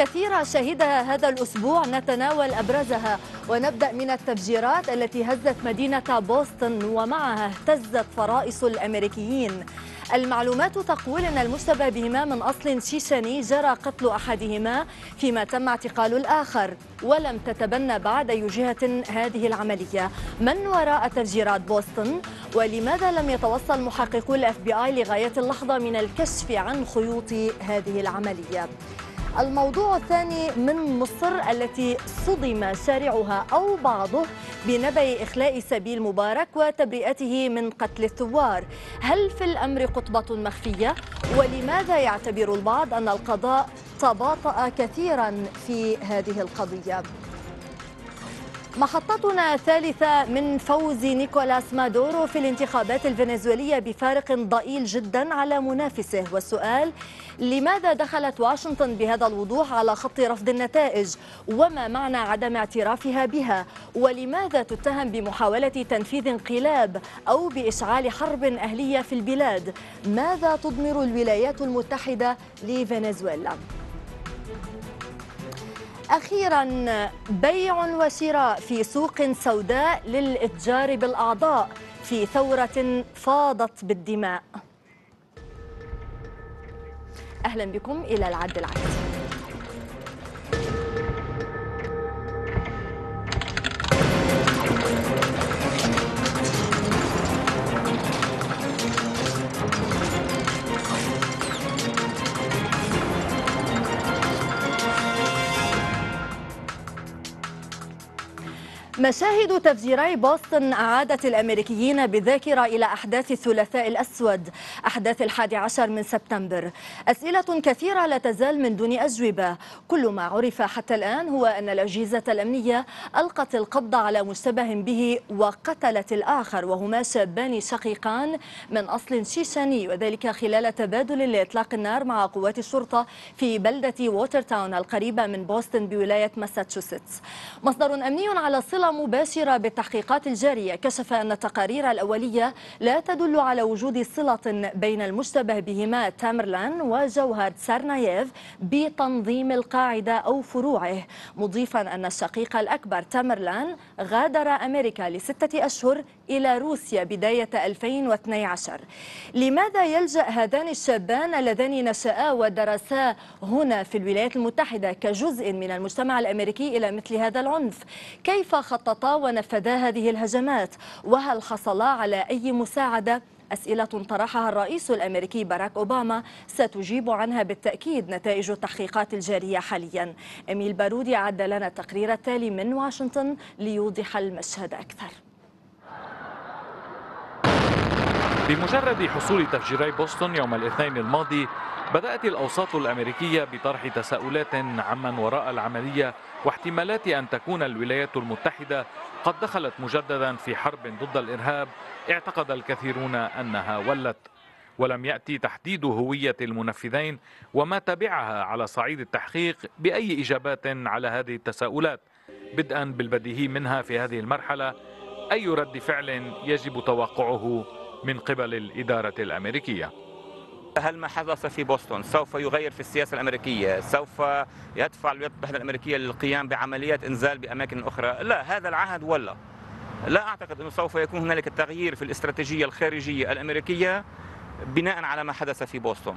كثيرة شهدها هذا الأسبوع نتناول أبرزها ونبدأ من التفجيرات التي هزت مدينة بوسطن ومعها اهتزت فرائص الأمريكيين. المعلومات تقول أن المشتبه بهما من أصل شيشاني جرى قتل أحدهما فيما تم اعتقال الآخر ولم تتبنى بعد أي جهة هذه العملية. من وراء تفجيرات بوسطن؟ ولماذا لم يتوصل محققو الاف بي اي لغاية اللحظة من الكشف عن خيوط هذه العملية؟ الموضوع الثاني من مصر التي صدم شارعها أو بعضه بنبأ إخلاء سبيل مبارك وتبرئته من قتل الثوار هل في الأمر قطبة مخفية؟ ولماذا يعتبر البعض أن القضاء تباطأ كثيرا في هذه القضية؟ محطتنا الثالثة من فوز نيكولاس مادورو في الانتخابات الفنزويلية بفارق ضئيل جدا على منافسه والسؤال لماذا دخلت واشنطن بهذا الوضوح على خط رفض النتائج؟ وما معنى عدم اعترافها بها؟ ولماذا تتهم بمحاولة تنفيذ انقلاب أو بإشعال حرب أهلية في البلاد؟ ماذا تضمر الولايات المتحدة لفنزويلا؟ أخيرا بيع وشراء في سوق سوداء للإتجار بالأعضاء في ثورة فاضت بالدماء. أهلا بكم إلى العد العكسي مشاهد تفجيري بوسطن أعادت الأمريكيين بالذاكرة إلى أحداث الثلاثاء الأسود أحداث الحادي عشر من سبتمبر. أسئلة كثيرة لا تزال من دون أجوبة. كل ما عرف حتى الآن هو أن الأجهزة الأمنية ألقت القبض على مشتبه به وقتلت الآخر وهما شابان شقيقان من أصل شيشاني وذلك خلال تبادل لإطلاق النار مع قوات الشرطة في بلدة ووتر تاون القريبة من بوسطن بولاية ماساتشوستس. مصدر أمني على صلة مباشرة بالتحقيقات الجارية كشف أن التقارير الأولية لا تدل على وجود صلة بين المشتبه بهما تامرلان وجوهر سارناييف بتنظيم القاعدة أو فروعه. مضيفا أن الشقيق الأكبر تامرلان غادر أمريكا لستة أشهر إلى روسيا بداية 2012 لماذا يلجأ هذان الشابان اللذان نشأا ودرسا هنا في الولايات المتحدة كجزء من المجتمع الأمريكي إلى مثل هذا العنف؟ كيف خططا ونفذا هذه الهجمات؟ وهل حصلا على أي مساعدة؟ أسئلة طرحها الرئيس الأمريكي باراك أوباما ستجيب عنها بالتأكيد نتائج التحقيقات الجارية حاليا. أميل بارودي أعد لنا التقرير التالي من واشنطن ليوضح المشهد أكثر. بمجرد حصول تفجيري بوسطن يوم الاثنين الماضي بدأت الأوساط الأمريكية بطرح تساؤلات عمن وراء العملية واحتمالات أن تكون الولايات المتحدة قد دخلت مجددا في حرب ضد الإرهاب. اعتقد الكثيرون أنها ولت ولم يأتي تحديد هوية المنفذين وما تبعها على صعيد التحقيق بأي إجابات على هذه التساؤلات. بدءا بالبديهي منها في هذه المرحلة أي رد فعل يجب توقعه؟ من قبل الإدارة الأمريكية. هل ما حدث في بوسطن؟ سوف يغير في السياسة الأمريكية. سوف يدفع الولايات المتحدة الأمريكية للقيام بعمليات إنزال بأماكن أخرى. لا هذا العهد ولا. لا أعتقد أنه سوف يكون هنالك تغيير في الاستراتيجية الخارجية الأمريكية بناء على ما حدث في بوسطن.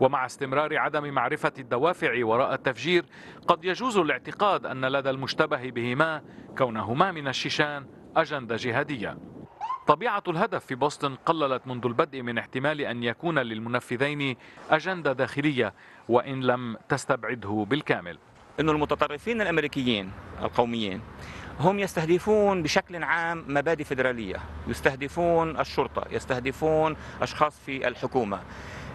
ومع استمرار عدم معرفة الدوافع وراء التفجير قد يجوز الاعتقاد أن لدى المشتبه بهما كونهما من الشيشان أجندة جهادية. طبيعة الهدف في بوسطن قللت منذ البدء من احتمال أن يكون للمنفذين أجندة داخلية وإن لم تستبعده بالكامل. أن المتطرفين الأمريكيين القوميين هم يستهدفون بشكل عام مبادئ فيدرالية. يستهدفون الشرطة يستهدفون أشخاص في الحكومة.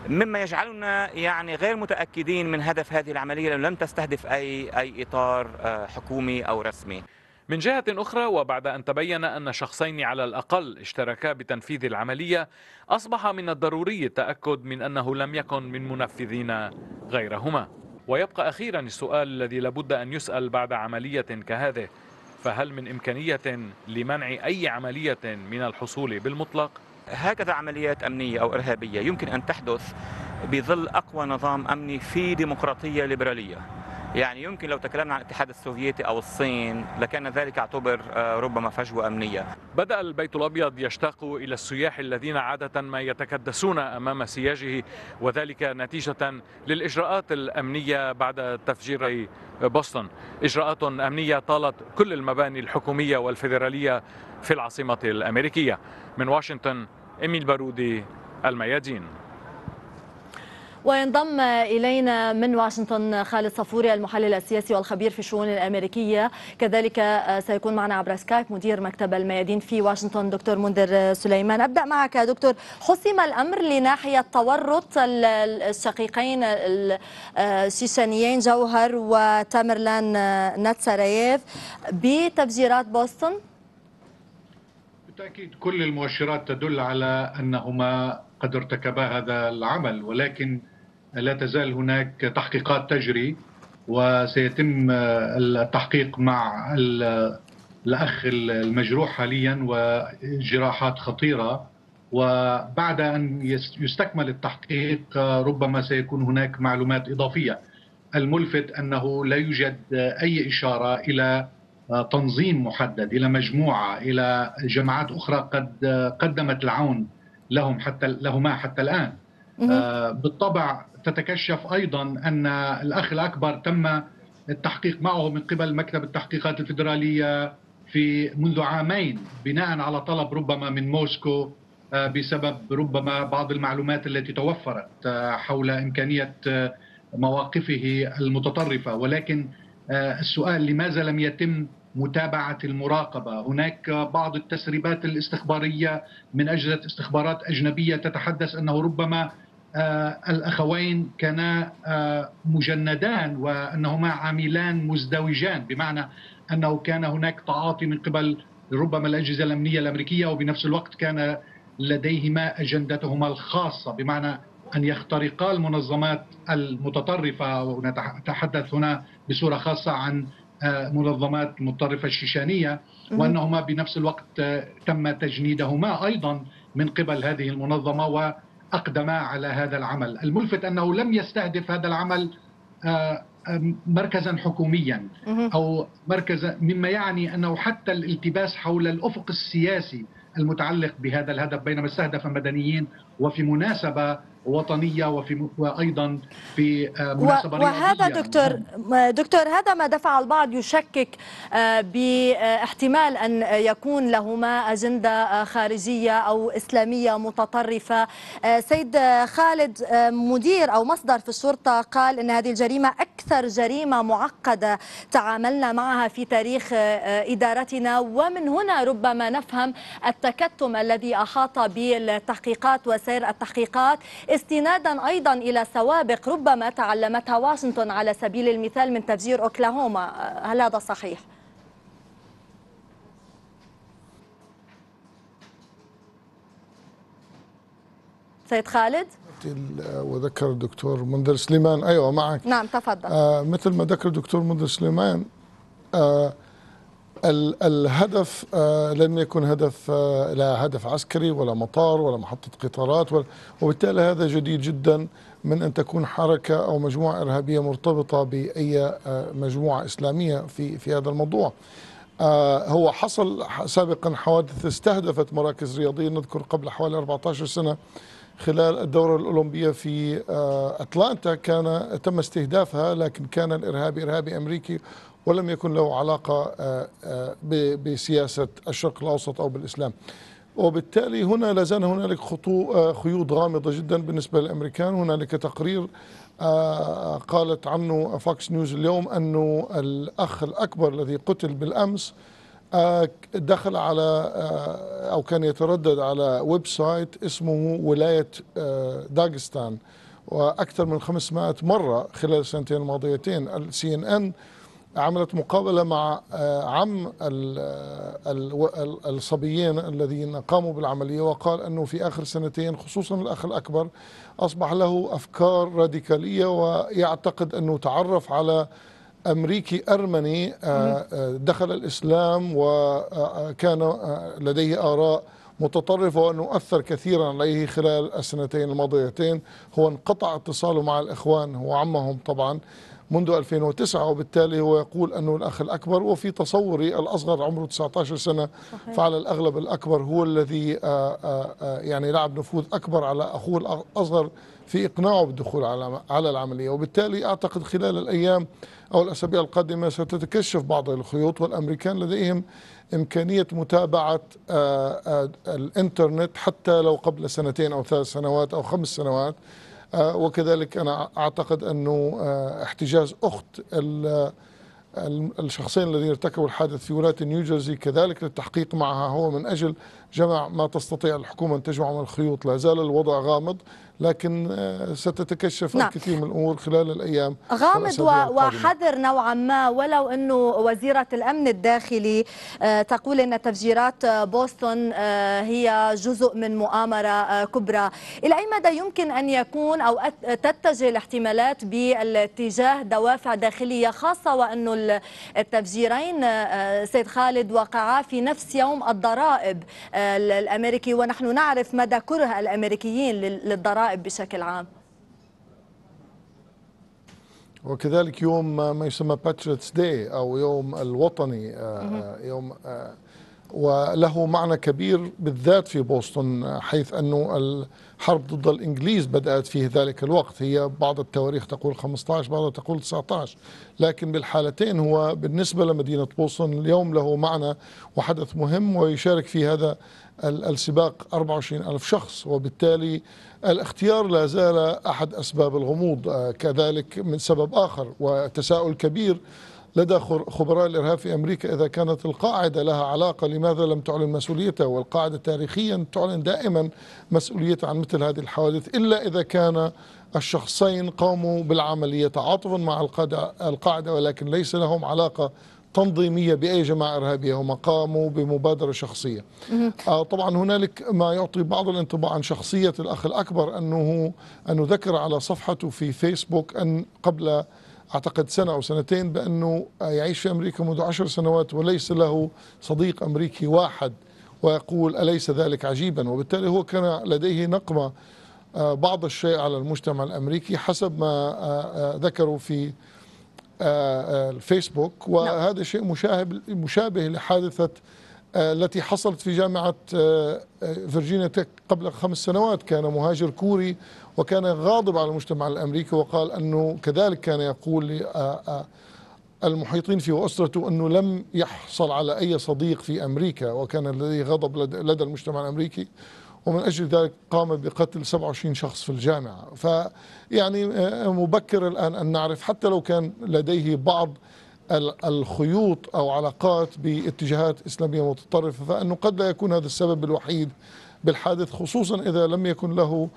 مما يجعلنا يعني غير متأكدين من هدف هذه العملية لأنه لم تستهدف أي, أي إطار حكومي أو رسمي. من جهة أخرى وبعد أن تبين أن شخصين على الأقل اشتركا بتنفيذ العملية أصبح من الضروري التأكد من أنه لم يكن من منفذين غيرهما. ويبقى أخيرا السؤال الذي لابد أن يسأل بعد عملية كهذه. فهل من إمكانية لمنع أي عملية من الحصول بالمطلق؟ هكذا عمليات أمنية أو إرهابية يمكن أن تحدث بظل أقوى نظام أمني في ديمقراطية ليبرالية. يعني يمكن لو تكلمنا عن الاتحاد السوفيتي أو الصين لكأن ذلك يعتبر آه، ربما فجوة أمنية. بدأ البيت الأبيض يشتاق إلى السياح الذين عادة ما يتكدسون أمام سياجه وذلك نتيجة للإجراءات الأمنية بعد تفجير بوسطن. إجراءات أمنية طالت كل المباني الحكومية والفيدرالية في العاصمة الأمريكية. من واشنطن إميل بارودي الميادين. وينضم إلينا من واشنطن خالد صفوري المحلل السياسي والخبير في الشؤون الأمريكية. كذلك سيكون معنا عبر سكايب مدير مكتب الميادين في واشنطن دكتور منذر سليمان. أبدأ معك دكتور. حسم الأمر لناحية تورط الشقيقين الشيشانيين جوهر وتامرلان ناتسارايف بتفجيرات بوسطن؟ بالتأكيد كل المؤشرات تدل على أنهما قد ارتكبا هذا العمل ولكن لا تزال هناك تحقيقات تجري وسيتم التحقيق مع الأخ المجروح حاليا وجراحات خطيرة. وبعد أن يستكمل التحقيق ربما سيكون هناك معلومات إضافية. الملفت أنه لا يوجد أي إشارة إلى تنظيم محدد إلى مجموعة إلى جماعات أخرى قد قدمت العون. لهم حتى لهما حتى الآن. بالطبع تتكشف أيضا أن الأخ الأكبر تم التحقيق معه من قبل مكتب التحقيقات الفيدرالية في منذ عامين بناء على طلب ربما من موسكو بسبب ربما بعض المعلومات التي توفرت حول إمكانية مواقفه المتطرفة. ولكن السؤال لماذا لم يتم متابعة المراقبة. هناك بعض التسريبات الاستخبارية من أجهزة استخبارات أجنبية تتحدث أنه ربما الأخوين كانا مجندان وأنهما عاملان مزدوجان بمعنى أنه كان هناك تعاطي من قبل ربما الأجهزة الأمنية الأمريكية وبنفس الوقت كان لديهما أجندتهما الخاصة بمعنى أن يخترقا المنظمات المتطرفة. ونتحدث هنا بصورة خاصة عن منظمات المتطرفة الشيشانية وأنهما بنفس الوقت تم تجنيدهما أيضا من قبل هذه المنظمة وأقدما على هذا العمل. الملفت أنه لم يستهدف هذا العمل مركزا حكوميا. أو مركزا مما يعني أنه حتى الالتباس حول الأفق السياسي المتعلق بهذا الهدف بينما استهدف مدنيين وفي مناسبة وطنية وفي وأيضا في مناسبة وهذا دكتور دكتور هذا ما دفع البعض يشكك باحتمال أن يكون لهما أجندة خارجية أو إسلامية متطرفة. سيد خالد مدير أو مصدر في الشرطة قال أن هذه الجريمة أكثر جريمة معقدة تعاملنا معها في تاريخ إدارتنا. ومن هنا ربما نفهم التكتم الذي أحاط بالتحقيقات وسير التحقيقات. استنادا أيضا إلى سوابق ربما تعلمتها واشنطن على سبيل المثال من تفجير أوكلاهوما. هل هذا صحيح؟ سيد خالد؟ وذكر الدكتور منذر سليمان. أيوه معك. نعم تفضل. آه مثل ما ذكر الدكتور منذر سليمان آه الهدف لم يكن هدف لا هدف عسكري ولا مطار ولا محطة قطارات وبالتالي هذا جديد جدا من أن تكون حركة أو مجموعة إرهابية مرتبطة بأي مجموعة إسلامية في في هذا الموضوع. هو حصل سابقا حوادث استهدفت مراكز رياضية نذكر قبل حوالي 14 سنة خلال الدورة الأولمبية في أتلانتا كان تم استهدافها لكن كان الإرهابي إرهابي أمريكي ولم يكن له علاقة بسياسة الشرق الأوسط أو بالإسلام. وبالتالي هنا لازال هنالك خيوط غامضة جدا بالنسبة للأمريكان. هنالك تقرير قالت عنه فاكس نيوز اليوم أنه الأخ الأكبر الذي قتل بالأمس دخل على أو كان يتردد على website اسمه ولاية داغستان. وأكثر من 500 مرة خلال السنتين الماضيتين السي إن إن عملت مقابلة مع عم الصبيين الذين قاموا بالعملية وقال إنه في آخر سنتين خصوصا الأخ الأكبر أصبح له أفكار راديكالية ويعتقد إنه تعرف على أمريكي أرمني دخل الإسلام وكان لديه آراء متطرفة وأنه أثر كثيرا عليه خلال السنتين الماضيتين. هو انقطع اتصاله مع الإخوان وعمهم طبعا. منذ 2009 وبالتالي هو يقول أنه الأخ الأكبر وفي تصوري الأصغر عمره 19 سنة صحيح. فعلى الأغلب الأكبر هو الذي آه، آه، آه، يعني لعب نفوذ أكبر على أخوه الأصغر في إقناعه بالدخول على على العملية وبالتالي أعتقد خلال الأيام أو الأسابيع القادمة ستتكشف بعض الخيوط والأمريكان لديهم إمكانية متابعة الإنترنت حتى لو قبل سنتين أو ثلاث سنوات أو خمس سنوات وكذلك أنا أعتقد أنه آه، احتجاز أخت ال- ال- الشخصين الذين ارتكبوا الحادث في ولاية نيوجيرسي كذلك للتحقيق معها هو من أجل جمع ما تستطيع الحكومة أن تجمع من الخيوط لا زال الوضع غامض لكن آه، ستتكشف نعم. الكثير من الأمور خلال الأيام غامض. وحذر نوعا ما ولو انه وزيرة الأمن الداخلي آه، تقول إن تفجيرات آه، بوسطن هي جزء من مؤامرة آه، كبرى، إلى أي مدى يمكن أن يكون أت- تتجه الاحتمالات باتجاه دوافع داخلية خاصة وانه ال- التفجيرين سيد خالد وقعا في نفس يوم الضرائب آه، الأمريكي ونحن نعرف مدى كره الأمريكيين لل- للضرائب بشكل عام. وكذلك يوم ما يسمى Patriots' Day أو يوم الوطني آه، يوم آه، وله معنى كبير بالذات في بوسطن آه، حيث أنه الحرب ضد الإنجليز بدأت في ذلك الوقت. هي بعض التواريخ تقول 15 بعضها تقول 19 لكن بالحالتين هو بالنسبة لمدينة بوسطن اليوم له معنى وحدث مهم ويشارك في هذا ال- السباق 24 ألف شخص. وبالتالي الاختيار لا زال أحد أسباب الغموض آه، كذلك من سبب آخر وتساؤل كبير لدى خبراء الإرهاب في أمريكا إذا كانت القاعدة لها علاقة لماذا لم تعلن مسؤوليتها والقاعدة تاريخيا تعلن دائما مسؤوليتها عن مثل هذه الحوادث إلا إذا كان الشخصين قاموا بالعملية تعاطفا مع القاعدة القاعدة ولكن ليس لهم علاقة تنظيمية بأي جماعة إرهابية هم قاموا بمبادرة شخصية. آه، طبعا هنالك ما يعطي بعض الانطباع عن شخصية الأخ الأكبر أنه أنه ذكر على صفحته في فيسبوك أن قبل أعتقد سنة أو سنتين بأنه آه، يعيش في أمريكا منذ عشر سنوات وليس له صديق أمريكي واحد ويقول أليس ذلك عجيبا؟ وبالتالي هو كان لديه نقمة آه، بعض الشيء على المجتمع الأمريكي حسب ما آه، آه، ذكروا في الفيسبوك. وهذا شيء مشابه آه، التي حصلت في جامعة فيرجينيا تك قبل خمس سنوات. كان مهاجر كوري وكان غاضب على المجتمع الأمريكي وقال أنه كذلك كان يقول المحيطين فيه وأسرته أنه لم يحصل على أي صديق في أمريكا وكان لديه غضب لدى المجتمع الأمريكي ومن أجل ذلك قام بقتل 27 شخص في الجامعة. فيعني مبكر الآن أن نعرف حتى لو كان لديه بعض ال- الخيوط أو علاقات باتجاهات إسلامية متطرفة فأنه قد لا يكون هذا السبب الوحيد بالحادث خصوصا إذا لم يكن له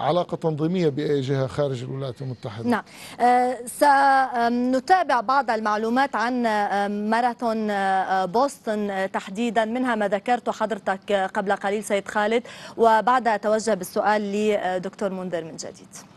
علاقة تنظيمية بأي جهة خارج الولايات المتحدة؟ نعم. آه، سنتابع بعض المعلومات عن آه، ماراثون آه، بوسطن تحديدا. منها ما ذكرته حضرتك قبل قليل سيد خالد. وبعدها أتوجه بالسؤال لدكتور منذر من جديد.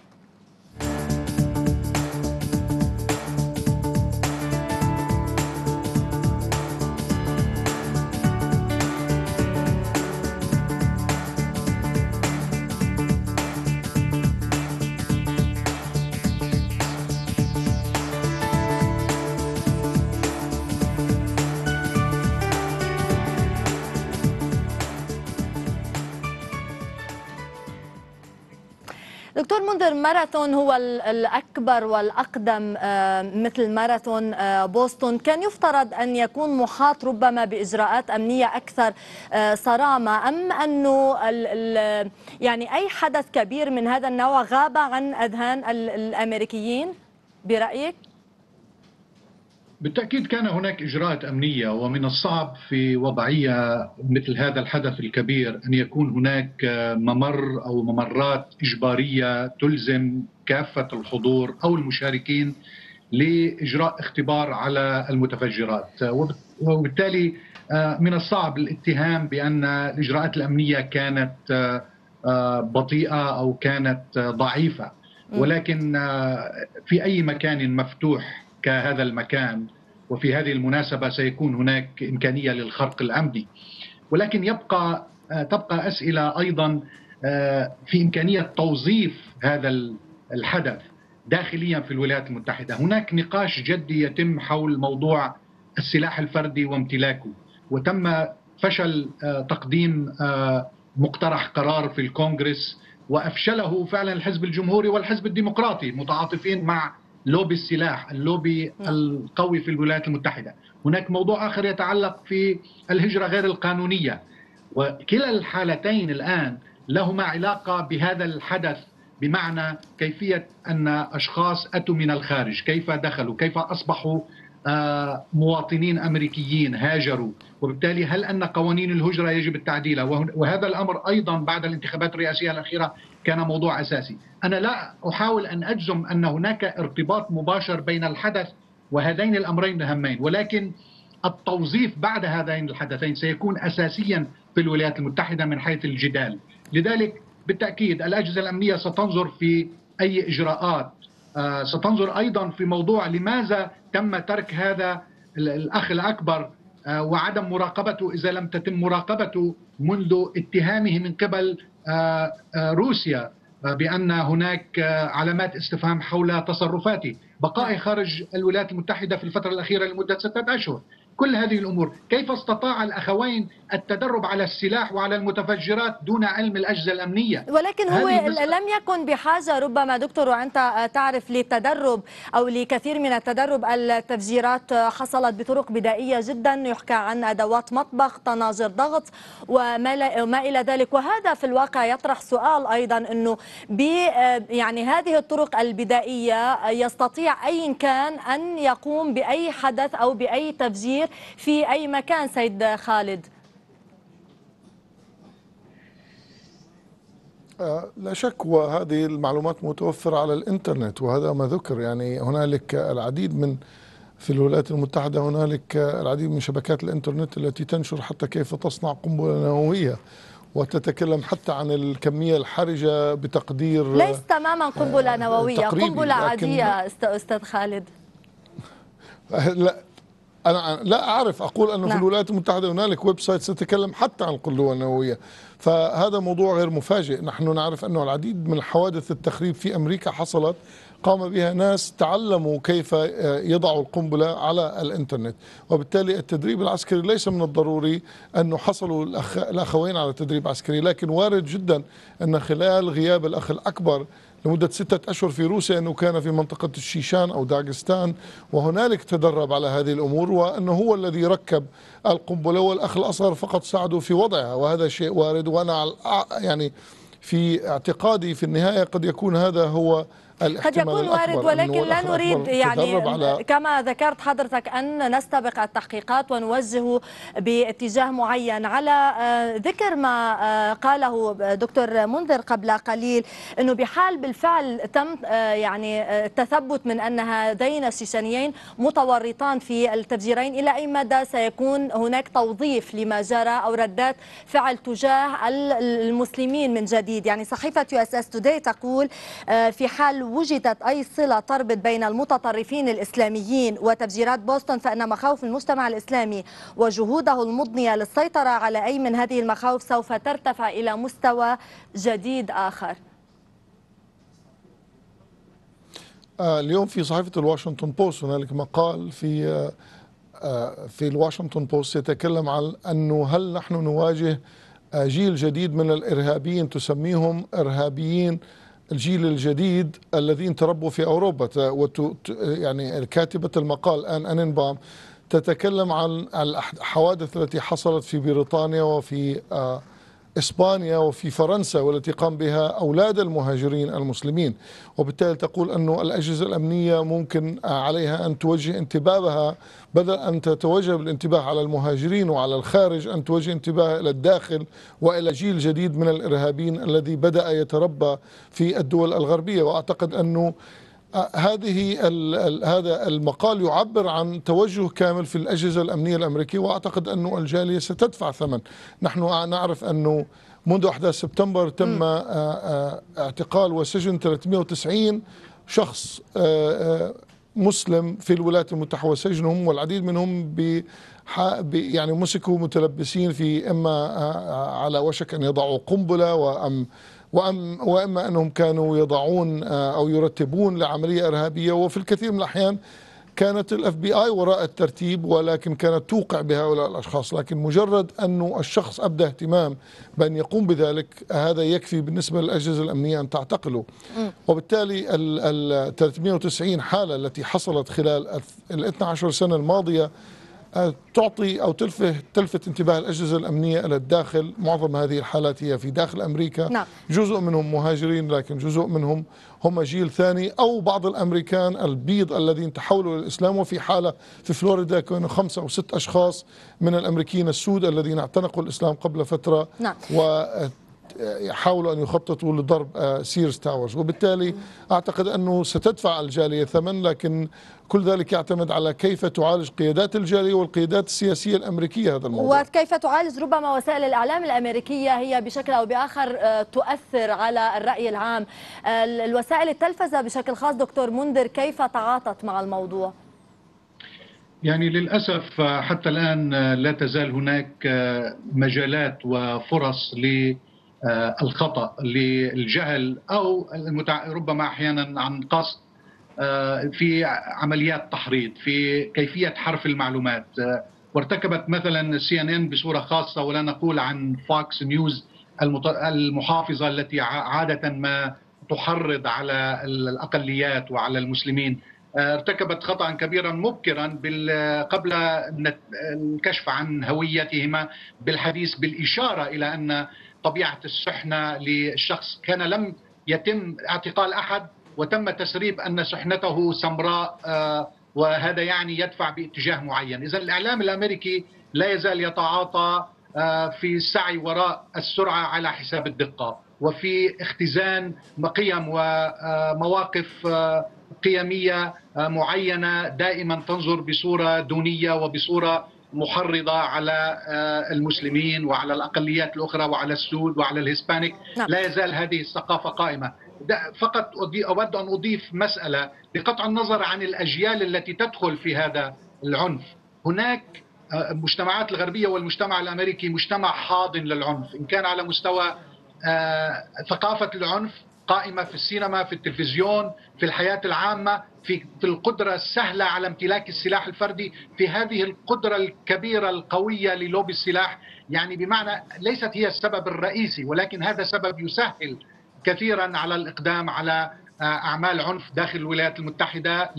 دكتور منذر ماراثون هو ال- الأكبر والأقدم آه، مثل ماراثون آه، بوسطن. كان يفترض أن يكون محاط ربما بإجراءات أمنية أكثر آه، صرامة. أم أنه يعني أي حدث كبير من هذا النوع غاب عن أذهان ال- الأمريكيين؟ برأيك؟ بالتأكيد كان هناك إجراءات أمنية ومن الصعب في وضعية مثل هذا الحدث الكبير أن يكون هناك ممر أو ممرات إجبارية تلزم كافة الحضور أو المشاركين لإجراء اختبار على المتفجرات. وبالتالي من الصعب الاتهام بأن الإجراءات الأمنية كانت بطيئة أو كانت ضعيفة. ولكن في أي مكان مفتوح كهذا المكان وفي هذه المناسبة سيكون هناك إمكانية للخرق العمدي. ولكن يبقى تبقى أسئلة أيضا في إمكانية توظيف هذا الحدث داخليا في الولايات المتحدة، هناك نقاش جدي يتم حول موضوع السلاح الفردي وامتلاكه، وتم فشل تقديم مقترح قرار في الكونغرس وأفشله فعلا الحزب الجمهوري والحزب الديمقراطي متعاطفين مع لوبي السلاح، اللوبي القوي في الولايات المتحدة، هناك موضوع آخر يتعلق في الهجرة غير القانونية. وكلا الحالتين الآن لهما علاقة بهذا الحدث بمعنى كيفية أن أشخاص أتوا من الخارج، كيف دخلوا، كيف أصبحوا مواطنين أمريكيين هاجروا، وبالتالي هل أن قوانين الهجرة يجب التعديل وهذا الأمر أيضا بعد الانتخابات الرئاسية الأخيرة كان موضوع أساسي، أنا لا أحاول أن أجزم أن هناك ارتباط مباشر بين الحدث وهذين الأمرين الهامين، ولكن التوظيف بعد هذين الحدثين سيكون اساسيا في الولايات المتحدة من حيث الجدال، لذلك بالتأكيد الأجهزة الأمنية ستنظر في أي إجراءات. ستنظر أيضا في موضوع لماذا تم ترك هذا الأخ الأكبر وعدم مراقبته إذا لم تتم مراقبته منذ اتهامه من قبل روسيا بأن هناك علامات استفهام حول تصرفاته، بقائه خارج الولايات المتحدة في الفترة الأخيرة لمدة ستة أشهر، كل هذه الأمور، كيف استطاع الأخوين التدرب على السلاح وعلى المتفجرات دون علم الأجهزة الأمنية؟ ولكن هو لم يكن بحاجة ربما دكتور وأنت تعرف للتدرب أو لكثير من التدرب التفجيرات حصلت بطرق بدائية جدا. يحكى عن أدوات مطبخ، طناجر ضغط وما إلى ذلك. وهذا في الواقع يطرح سؤال أيضا إنه ب يعني هذه الطرق البدائية يستطيع أي كان أن يقوم بأي حدث أو بأي تفجير في أي مكان سيد خالد؟ لا شك وهذه المعلومات متوفرة على الإنترنت وهذا ما ذكر. يعني هنالك العديد من في الولايات المتحدة هنالك العديد من شبكات الإنترنت التي تنشر حتى كيف تصنع قنبلة نووية وتتكلم حتى عن الكمية الحرجة بتقدير ليس تماما قنبلة نووية قنبلة عادية أستاذ خالد. لا أنا لا أعرف أقول أنه نعم. في الولايات المتحدة هنالك website تتكلم حتى عن القنبله النووية. فهذا موضوع غير مفاجئ. نحن نعرف أنه العديد من حوادث التخريب في أمريكا حصلت قام بها ناس تعلموا كيف يضعوا القنبلة على الإنترنت. وبالتالي التدريب العسكري ليس من الضروري انه حصلوا الأخ... الأخوين على تدريب عسكري لكن وارد جدا أن خلال غياب الأخ الأكبر لمدة ستة أشهر في روسيا أنه كان في منطقة الشيشان أو داغستان وهنالك تدرب على هذه الأمور وأنه هو الذي ركب القنبلة والأخ الأصغر فقط ساعده في وضعها وهذا شيء وارد. وأنا يعني في اعتقادي في النهاية قد يكون هذا هو قد يكون وارد ولكن لا نريد يعني كما ذكرت حضرتك أن نستبق التحقيقات ونوجه باتجاه معين. على ذكر ما قاله دكتور منذر قبل قليل أنه بحال بالفعل تم يعني التثبت من أن هذين الشيشانيين متورطان في التفجيرين إلى أي مدى سيكون هناك توظيف لما جرى أو ردات فعل تجاه المسلمين من جديد؟ يعني صحيفة يو إس إس توداي تقول في حال وجدت أي صلة تربط بين المتطرفين الإسلاميين وتفجيرات بوسطن فإن مخاوف المجتمع الإسلامي وجهوده المضنية للسيطرة على أي من هذه المخاوف سوف ترتفع إلى مستوى جديد آخر. اليوم في صحيفة الواشنطن بوست هنالك مقال في في الواشنطن بوست يتكلم عن أنه هل نحن نواجه جيل جديد من الإرهابيين تسميهم إرهابيين الجيل الجديد الذين تربوا في أوروبا. يعني كاتبه المقال أن أننبام تتكلم عن الحوادث التي حصلت في بريطانيا وفي إسبانيا وفي فرنسا والتي قام بها أولاد المهاجرين المسلمين. وبالتالي تقول أنه الأجهزة الأمنية ممكن عليها أن توجه انتباهها بدل أن تتوجه بالانتباه على المهاجرين وعلى الخارج أن توجه انتباه إلى الداخل وإلى جيل جديد من الإرهابيين الذي بدأ يتربى في الدول الغربية. وأعتقد أنه هذه هذا المقال يعبر عن توجه كامل في الأجهزة الأمنية الأمريكية وأعتقد أنه الجالية ستدفع ثمن. نحن نعرف أنه منذ أحداث سبتمبر تم اعتقال وسجن 390 شخص مسلم في الولايات المتحدة وسجنهم والعديد منهم ب يعني مسكوا متلبسين في إما على وشك أن يضعوا قنبلة وأم وأم وإما أنهم كانوا يضعون أو يرتبون لعملية إرهابية. وفي الكثير من الأحيان كانت الاف بي اي وراء الترتيب ولكن كانت توقع بهؤلاء الأشخاص. لكن مجرد انه الشخص أبدى اهتمام بأن يقوم بذلك هذا يكفي بالنسبة للأجهزة الأمنية أن تعتقله. وبالتالي ال 390 حالة التي حصلت خلال ال 12 سنة الماضية تعطي أو تلفت تلفت انتباه الأجهزة الأمنية إلى الداخل، معظم هذه الحالات هي في داخل أمريكا، نعم. جزء منهم مهاجرين لكن جزء منهم هم جيل ثاني أو بعض الأمريكان البيض الذين تحولوا للاسلام وفي حالة في فلوريدا كانوا خمسه أو ست أشخاص من الأمريكيين السود الذين اعتنقوا الإسلام قبل فترة. نعم. و يحاولوا أن يخططوا لضرب سيرز تاورز. وبالتالي أعتقد أنه ستدفع الجالية ثمن لكن كل ذلك يعتمد على كيف تعالج قيادات الجالية والقيادات السياسية الأمريكية هذا الموضوع وكيف تعالج ربما وسائل الإعلام الأمريكية هي بشكل أو بآخر تؤثر على الرأي العام الوسائل التلفزة بشكل خاص دكتور منذر كيف تعاطت مع الموضوع؟ يعني للأسف حتى الآن لا تزال هناك مجالات وفرص ل الخطأ للجهل أو ربما أحيانا عن قصد في عمليات تحريض في كيفية حرف المعلومات. وارتكبت مثلا سي ان ان بصورة خاصة ولا نقول عن فاكس نيوز المحافظة التي عادة ما تحرض على الأقليات وعلى المسلمين. ارتكبت خطأ كبيرا مبكرا قبل الكشف عن هويتهما بالحديث بالإشارة إلى أن طبيعة السحنة للشخص كان لم يتم اعتقال أحد وتم تسريب أن سحنته سمراء وهذا يعني يدفع باتجاه معين، إذا الإعلام الأمريكي لا يزال يتعاطى في السعي وراء السرعة على حساب الدقة وفي اختزان قيم ومواقف قيمية معينة دائما تنظر بصورة دونية وبصورة محرضة على المسلمين وعلى الأقليات الأخرى وعلى السود وعلى الهسبانيك. نعم. لا يزال هذه الثقافة قائمة. فقط أود أن أضيف مسألة بقطع النظر عن الأجيال التي تدخل في هذا العنف. هناك المجتمعات الغربية والمجتمع الأمريكي مجتمع حاضن للعنف. إن كان على مستوى ثقافة العنف قائمة في السينما في التلفزيون في الحياة العامة في في القدرة السهلة على امتلاك السلاح الفردي في هذه القدرة الكبيرة القوية للوب السلاح. يعني بمعنى ليست هي السبب الرئيسي ولكن هذا سبب يسهل كثيرا على الإقدام على أعمال عنف داخل الولايات المتحدة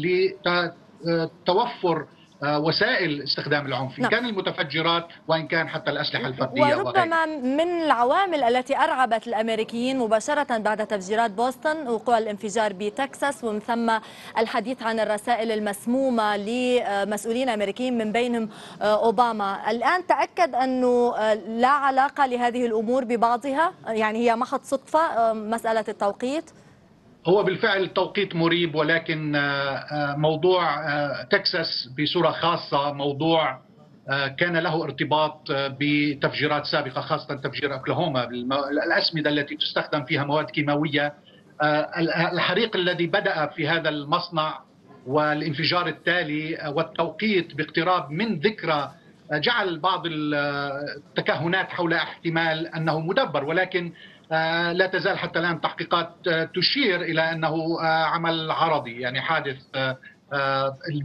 لتوفر وسائل استخدام العنف إن كان المتفجرات وإن كان حتى الأسلحة الفردية وربما من العوامل التي أرعبت الأمريكيين مباشرة بعد تفجيرات بوسطن وقوع الانفجار بتكساس ومن ثم الحديث عن الرسائل المسمومة لمسؤولين أمريكيين من بينهم أوباما. الآن تأكد أنه لا علاقة لهذه الأمور ببعضها؟ يعني هي محض صدفة مسألة التوقيت؟ هو بالفعل التوقيت مريب ولكن موضوع تكساس بصورة خاصة موضوع كان له ارتباط بتفجيرات سابقة خاصة تفجير أكلاهوما الأسمدة التي تستخدم فيها مواد كيماوية. الحريق الذي بدأ في هذا المصنع والانفجار التالي والتوقيت باقتراب من ذكرى جعل بعض التكهنات حول احتمال أنه مدبر ولكن لا تزال حتى الآن تحقيقات تشير إلى أنه عمل عرضي يعني حادث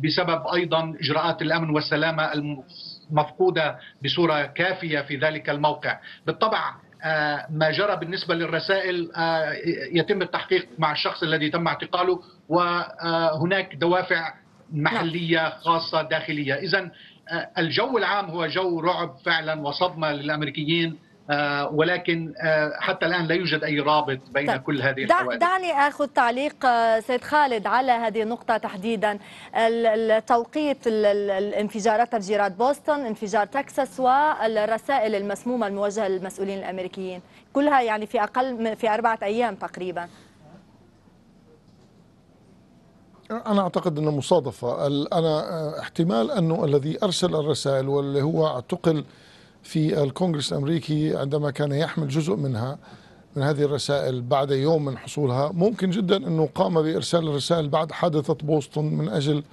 بسبب أيضا إجراءات الأمن والسلامة المفقودة بصورة كافية في ذلك الموقع. بالطبع ما جرى بالنسبة للرسائل يتم التحقيق مع الشخص الذي تم اعتقاله وهناك دوافع محلية خاصة داخلية. إذا الجو العام هو جو رعب فعلا وصدمة للأمريكيين. آه ولكن آه حتى الآن لا يوجد أي رابط بين طيب. كل هذه الحوادث. دعني أخذ تعليق سيد خالد على هذه النقطة تحديدا. التوقيت الانفجارات تفجيرات بوسطن انفجار تكساس والرسائل المسمومة الموجهة للمسؤولين الأمريكيين. كلها يعني في أقل من في أربعة أيام تقريبا. أنا أعتقد أنه مصادفة. أنا احتمال أنه الذي أرسل الرسائل واللي هو اعتقل في الكونغرس الأمريكي عندما كان يحمل جزء منها من هذه الرسائل بعد يوم من حصولها ممكن جدا أنه قام بإرسال الرسائل بعد حادثة بوسطن من أجل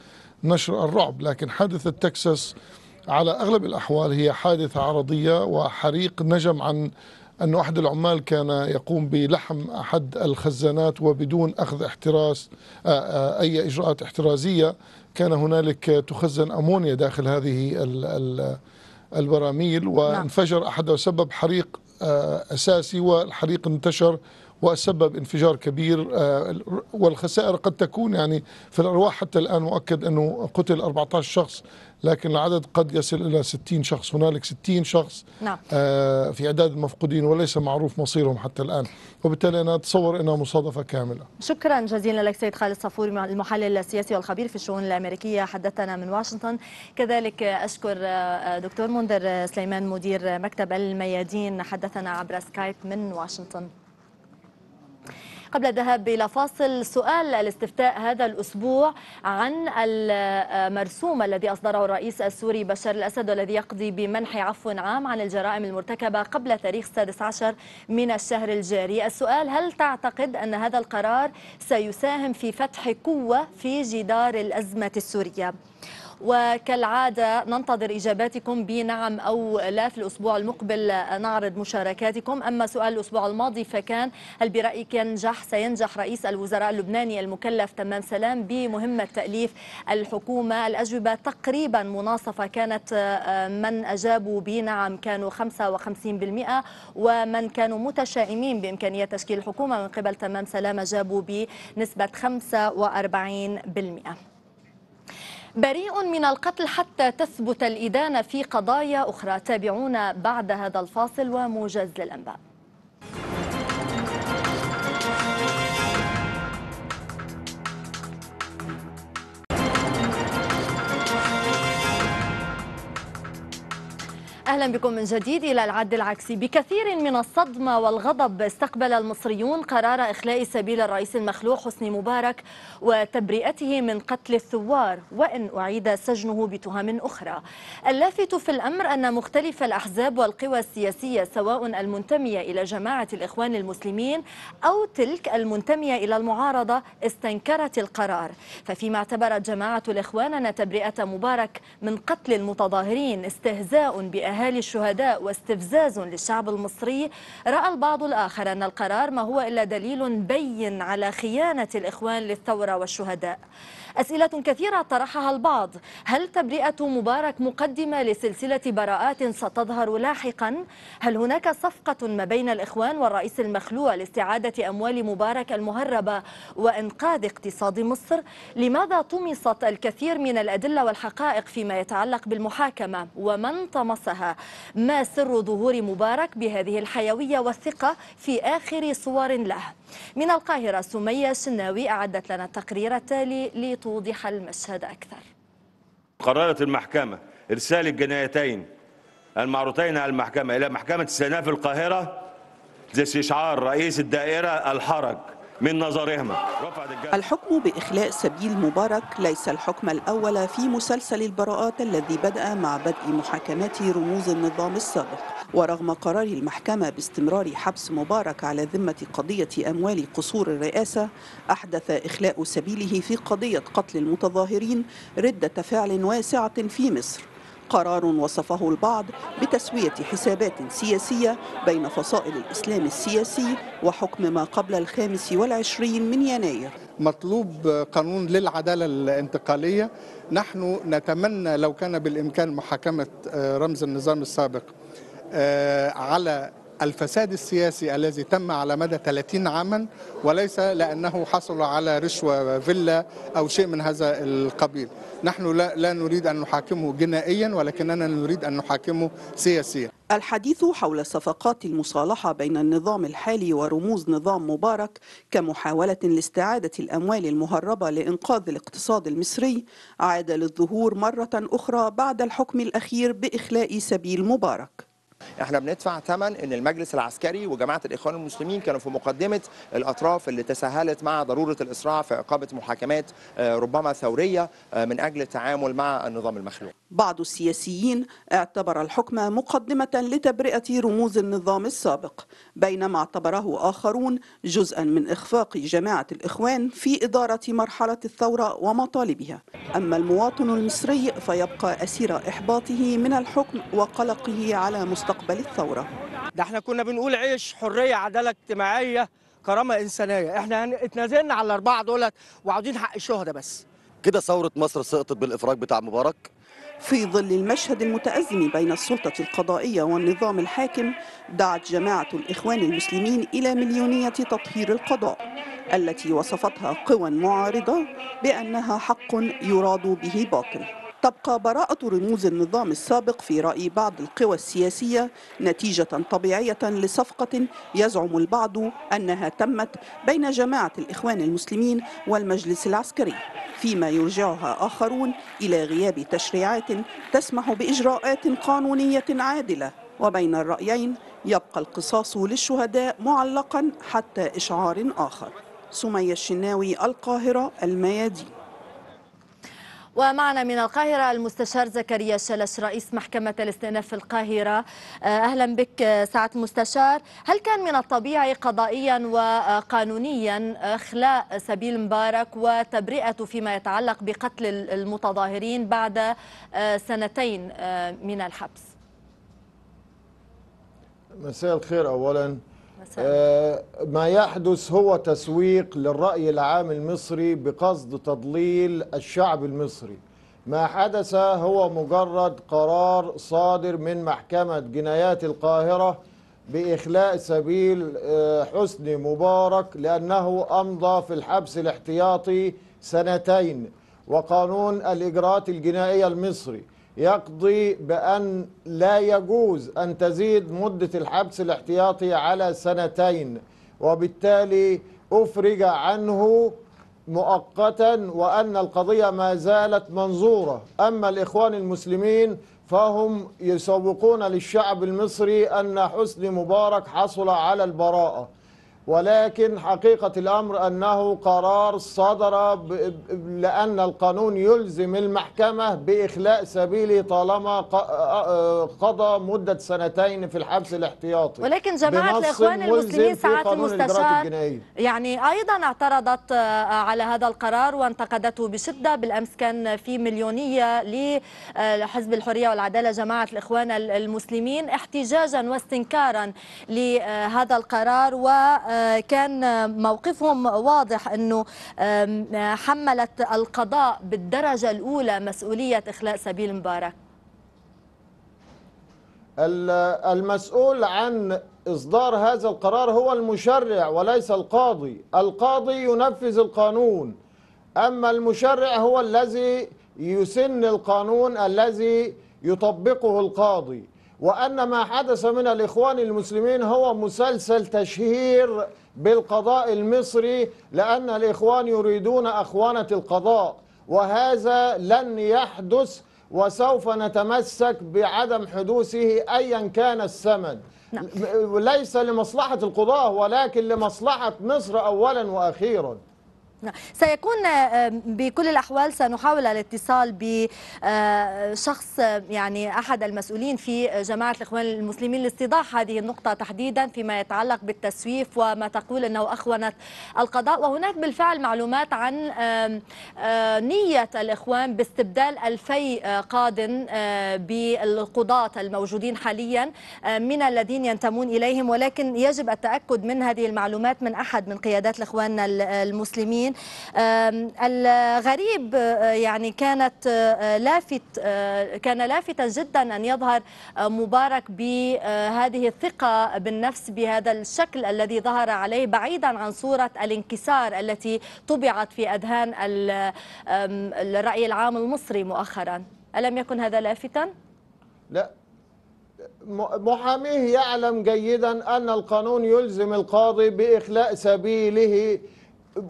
نشر الرعب. لكن حادثة تكساس على أغلب الأحوال هي حادثة عرضية وحريق نجم عن أن أحد العمال كان يقوم بلحم أحد الخزانات وبدون أخذ احتراس آه، آه، أي إجراءات احترازية. كان هنالك تخزن أمونيا داخل هذه ال- ال- البراميل وانفجر أحد وسبب حريق آه، أساسي والحريق انتشر وسبب انفجار كبير آه، والخسائر قد تكون يعني في الأرواح. حتى الآن مؤكد أنه قتل 14 شخص لكن العدد قد يصل إلى 60 شخص. هنالك 60 شخص نعم. آه، في إعداد المفقودين وليس معروف مصيرهم حتى الآن. وبالتالي أنا أتصور أنها مصادفة كاملة. شكرا جزيلا لك سيد خالد صفوري مع- المحلل السياسي والخبير في الشؤون الأمريكية. حدثنا من واشنطن. كذلك أشكر آه، دكتور منذر سليمان مدير مكتب الميادين. حدثنا عبر سكايب من واشنطن. قبل الذهاب إلى فاصل سؤال الاستفتاء هذا الأسبوع عن المرسوم الذي أصدره الرئيس السوري بشار الأسد والذي يقضي بمنح عفو عام عن الجرائم المرتكبة قبل تاريخ السادس عشر من الشهر الجاري السؤال هل تعتقد أن هذا القرار سيساهم في فتح قوة في جدار الأزمة السورية؟ وكالعادة ننتظر إجاباتكم بنعم أو لا في الأسبوع المقبل. نعرض مشاركاتكم. أما سؤال الأسبوع الماضي فكان هل برأيك ينجح؟ سينجح رئيس الوزراء اللبناني المكلف تمام سلام بمهمة تأليف الحكومة الأجوبة تقريبا مناصفة. كانت آه، من أجابوا بنعم كانوا 55% ومن كانوا متشائمين بإمكانية تشكيل الحكومة من قبل تمام سلام أجابوا بنسبة 45% بريء من القتل حتى تثبت الإدانة في قضايا أخرى. تابعونا بعد هذا الفاصل وموجز للأنباء. أهلا بكم من جديد إلى العد العكسي بكثير من الصدمة والغضب استقبل المصريون قرار إخلاء سبيل الرئيس المخلوع حسني مبارك وتبرئته من قتل الثوار وإن أعيد سجنه بتهم أخرى. اللافت في الأمر أن مختلف الأحزاب والقوى السياسية سواء المنتمية إلى جماعة الإخوان المسلمين أو تلك المنتمية إلى المعارضة استنكرت القرار. ففيما اعتبرت جماعة الإخوان أن تبرئة مبارك من قتل المتظاهرين استهزاء بأهالي الشهداء واستفزاز للشعب المصري رأى البعض الآخر أن القرار ما هو إلا دليل بين على خيانة الإخوان للثورة والشهداء. أسئلة كثيرة طرحها البعض هل تبرئة مبارك مقدمة لسلسلة براءات ستظهر لاحقا؟ هل هناك صفقة ما بين الإخوان والرئيس المخلوع لاستعادة أموال مبارك المهربة وإنقاذ اقتصاد مصر؟ لماذا طمست الكثير من الأدلة والحقائق فيما يتعلق بالمحاكمة ومن طمسها؟ ما سر ظهور مبارك بهذه الحيوية والثقة في آخر صور له؟ من القاهرة سمية شناوي أعدت لنا التقرير التالي لتوضح المشهد أكثر. قررت المحكمة إرسال الجنايتين المعروضتين على المحكمة إلى محكمة السناء في القاهرة لاستشعار رئيس الدائرة الحرج. من نظرهما الحكم بإخلاء سبيل مبارك ليس الحكم الأول في مسلسل البراءات الذي بدأ مع بدء محاكمات رموز النظام السابق. ورغم قرار المحكمة باستمرار حبس مبارك على ذمة قضية أموال قصور الرئاسة أحدث إخلاء سبيله في قضية قتل المتظاهرين ردة فعل واسعة في مصر. قرار وصفه البعض بتسوية حسابات سياسية بين فصائل الإسلام السياسي وحكم ما قبل الخامس والعشرين من يناير. مطلوب قانون للعدالة الانتقالية. نحن نتمنى لو كان بالإمكان محاكمة آه، رمز النظام السابق آه، على الفساد السياسي الذي تم على مدى 30 عاما وليس لأنه حصل على رشوة فيلا أو شيء من هذا القبيل. نحن لا, لا نريد أن نحاكمه جنائيا ولكننا نريد أن نحاكمه سياسيا. الحديث حول صفقات المصالحة بين النظام الحالي ورموز نظام مبارك كمحاولة لاستعادة الأموال المهربة لإنقاذ الاقتصاد المصري عاد للظهور مرة أخرى بعد الحكم الأخير بإخلاء سبيل مبارك. إحنا بندفع ثمن ان المجلس العسكري وجماعة الاخوان المسلمين كانوا في مقدمة الاطراف اللي تساهلت مع ضرورة الاسراع في اقامة محاكمات آه، ربما ثورية آه، من أجل التعامل مع النظام المخلوع. بعض السياسيين اعتبر الحكم مقدمة لتبرئة رموز النظام السابق بينما اعتبره آخرون جزءا من إخفاق جماعة الإخوان في إدارة مرحلة الثورة ومطالبها. أما المواطن المصري فيبقى أسير إحباطه من الحكم وقلقه على مستقبل الثورة. ده إحنا كنا بنقول عيش حرية عدالة اجتماعية كرامة إنسانية. إحنا اتنازلنا على الأربعة دولت وعاوزين حق الشهداء بس. كده ثورة مصر سقطت بالإفراج بتاع مبارك؟ في ظل المشهد المتأزم بين السلطة القضائية والنظام الحاكم دعت جماعة الإخوان المسلمين إلى مليونية تطهير القضاء التي وصفتها قوى معارضة بأنها حق يراد به باطل. تبقى براءة رموز النظام السابق في رأي بعض القوى السياسية نتيجة طبيعية لصفقة يزعم البعض أنها تمت بين جماعة الإخوان المسلمين والمجلس العسكري. فيما يرجعها آخرون إلى غياب تشريعات تسمح بإجراءات قانونية عادلة وبين الرأيين يبقى القصاص للشهداء معلقا حتى إشعار آخر. سمية الشناوي القاهرة الميادين. ومعنا من القاهرة المستشار زكريا شلش رئيس محكمة الاستئناف في القاهرة. أهلا بك سعادة المستشار هل كان من الطبيعي قضائيا وقانونيا إخلاء سبيل مبارك وتبرئته فيما يتعلق بقتل المتظاهرين بعد سنتين من الحبس؟ مساء الخير أولا. آه ما يحدث هو تسويق للرأي العام المصري بقصد تضليل الشعب المصري. ما حدث هو مجرد قرار صادر من محكمة جنايات القاهرة بإخلاء سبيل آه حسني مبارك لأنه أمضى في الحبس الاحتياطي سنتين وقانون الإجراءات الجنائية المصري. يقضي بأن لا يجوز أن تزيد مدة الحبس الاحتياطي على سنتين وبالتالي أفرج عنه مؤقتا وأن القضية ما زالت منظورة. أما الإخوان المسلمين فهم يسوقون للشعب المصري أن حسني مبارك حصل على البراءة. ولكن حقيقة الأمر أنه قرار صدر لأن القانون يلزم المحكمة بإخلاء سبيله طالما قضى مدة سنتين في الحبس الاحتياطي. ولكن جماعة الإخوان المسلمين ساعات المستشار يعني أيضا اعترضت على هذا القرار وانتقدته بشدة بالأمس كان في مليونية لحزب الحرية والعدالة جماعة الإخوان المسلمين احتجاجا واستنكارا لهذا القرار و كان موقفهم واضح أنه حملت القضاء بالدرجة الأولى مسؤولية إخلاء سبيل مبارك. المسؤول عن إصدار هذا القرار هو المشرع وليس القاضي. القاضي ينفذ القانون. أما المشرع هو الذي يسن القانون الذي يطبقه القاضي. وأن ما حدث من الإخوان المسلمين هو مسلسل تشهير بالقضاء المصري لأن الإخوان يريدون أخوانة القضاء وهذا لن يحدث وسوف نتمسك بعدم حدوثه أيا كان الثمن نعم. ليس لمصلحة القضاء ولكن لمصلحة مصر أولا وأخيرا سيكون بكل الأحوال سنحاول الاتصال بشخص يعني أحد المسؤولين في جماعة الإخوان المسلمين لاستيضاح هذه النقطة تحديدا فيما يتعلق بالتسويف وما تقول أنه أخونت القضاء. وهناك بالفعل معلومات عن نية الإخوان باستبدال ألفي قاض بالقضاة الموجودين حاليا من الذين ينتمون إليهم. ولكن يجب التأكد من هذه المعلومات من أحد من قيادات الإخوان المسلمين. الغريب يعني كانت لافت كان لافتا جدا أن يظهر مبارك بهذه الثقة بالنفس بهذا الشكل الذي ظهر عليه بعيدا عن صورة الانكسار التي طبعت في أذهان الرأي العام المصري مؤخرا. ألم يكن هذا لافتا؟ لا. محاميه يعلم جيدا أن القانون يلزم القاضي بإخلاء سبيله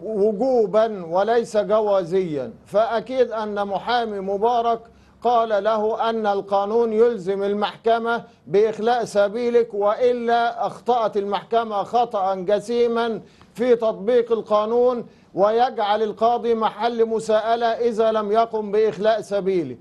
وجوبا وليس جوازيا. فأكيد أن محامي مبارك قال له أن القانون يلزم المحكمة بإخلاء سبيلك وإلا أخطأت المحكمة خطأ جسيما في تطبيق القانون ويجعل القاضي محل مساءلة إذا لم يقم بإخلاء سبيله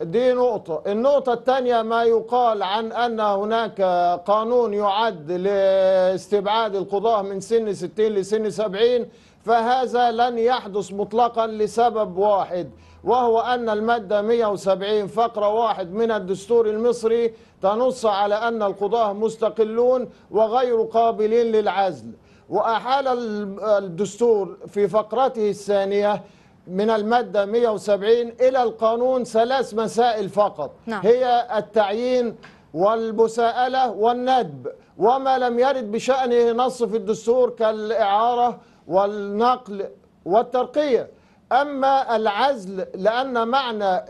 دي نقطة. النقطة الثانية ما يقال عن أن هناك قانون يعد لاستبعاد القضاة من سن 60 لسن 70 فهذا لن يحدث مطلقا لسبب واحد وهو أن المادة 170 فقرة واحد من الدستور المصري تنص على أن القضاة مستقلون وغير قابلين للعزل. وأحال ال- الدستور في فقرته الثانية من المادة 170 إلى القانون ثلاث مسائل فقط. نعم. هي التعيين والمساءلة والندب. وما لم يرد بشأنه نص في الدستور كالإعارة والنقل والترقية. أما العزل لأن معنى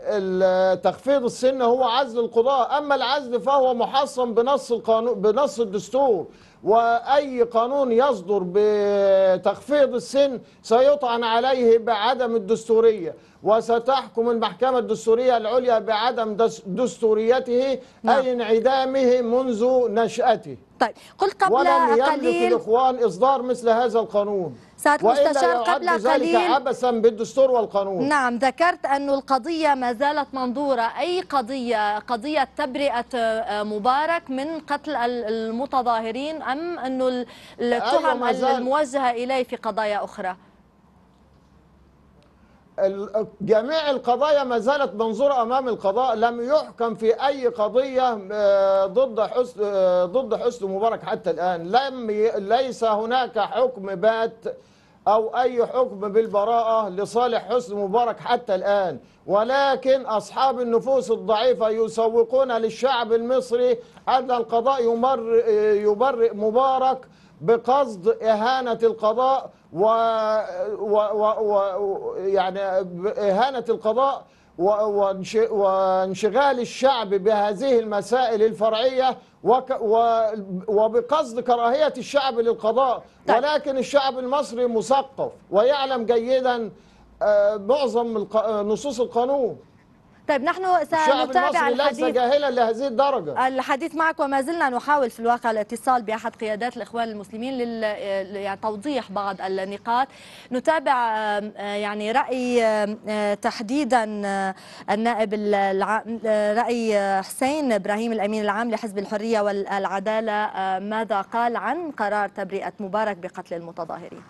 تخفيض السن هو عزل القضاء. أما العزل فهو محصن بنص القانون بنص الدستور. وأي قانون يصدر بتخفيض السن سيطعن عليه بعدم الدستورية. وستحكم المحكمة الدستورية العليا بعدم دس- دستوريته نعم. أي انعدامه منذ نشأته. طيب قلت قبل ولم يملك قليل. الإخوان إصدار مثل هذا القانون. سعادة المستشار يعد قبل ذلك قليل. عبثا بالدستور والقانون. نعم ذكرت أن القضية ما زالت منظورة. أي قضية؟ قضية تبرئة آه، مبارك من قتل ال- المتظاهرين أم أنه ال- التهم زال. الموجهة إليه في قضايا أخرى؟ جميع القضايا ما زالت منظورة أمام القضاء. لم يحكم في أي قضية آه، ضد حسن آه، ضد حسن مبارك حتى الآن. لم ليس هناك حكم بات أو أي حكم بالبراءة لصالح حسن مبارك حتى الآن. ولكن أصحاب النفوس الضعيفة يسوقون للشعب المصري أن القضاء يمر يبرئ مبارك بقصد إهانة القضاء و, و, و, و يعني إهانة القضاء وانشغال الشعب بهذه المسائل الفرعية وك و وبقصد كراهية الشعب للقضاء طيب. ولكن الشعب المصري مثقف ويعلم جيدا آه، معظم آه، نصوص القانون طيب نحن سنتابع الحديث. جاهلا لهذه الدرجة. الحديث معك وما زلنا نحاول في الواقع الاتصال بأحد قيادات الإخوان المسلمين لل يعني توضيح بعض النقاط. نتابع آه، يعني آم، آه، تحديدا آه، النائب الع... رأي آه، حسين إبراهيم الأمين العام لحزب الحرية والعدالة آه، ماذا قال عن قرار تبرئة مبارك بقتل المتظاهرين؟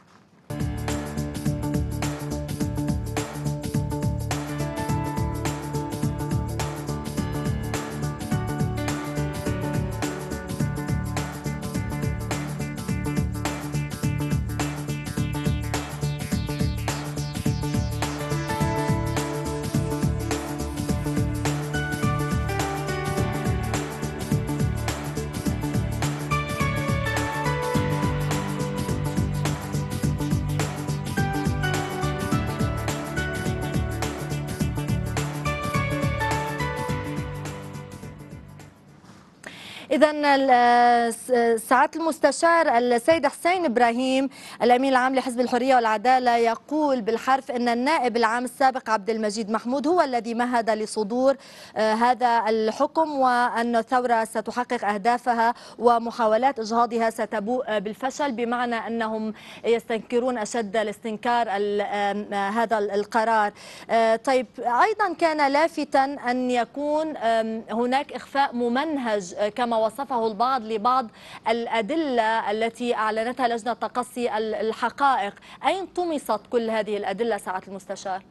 إذا سعادة المستشار السيد حسين إبراهيم الأمين العام لحزب الحرية والعدالة يقول بالحرف أن النائب العام السابق عبد المجيد محمود هو الذي مهد لصدور آه، هذا الحكم وأن الثورة ستحقق أهدافها ومحاولات إجهاضها ستبوء بالفشل بمعنى أنهم يستنكرون أشد الاستنكار آه، هذا القرار. آه، طيب أيضا كان لافتا أن يكون هناك إخفاء ممنهج كما وصفه البعض لبعض الأدلة التي أعلنتها لجنة تقصي ال- الحقائق أين طمست كل هذه الأدلة سعادة المستشار؟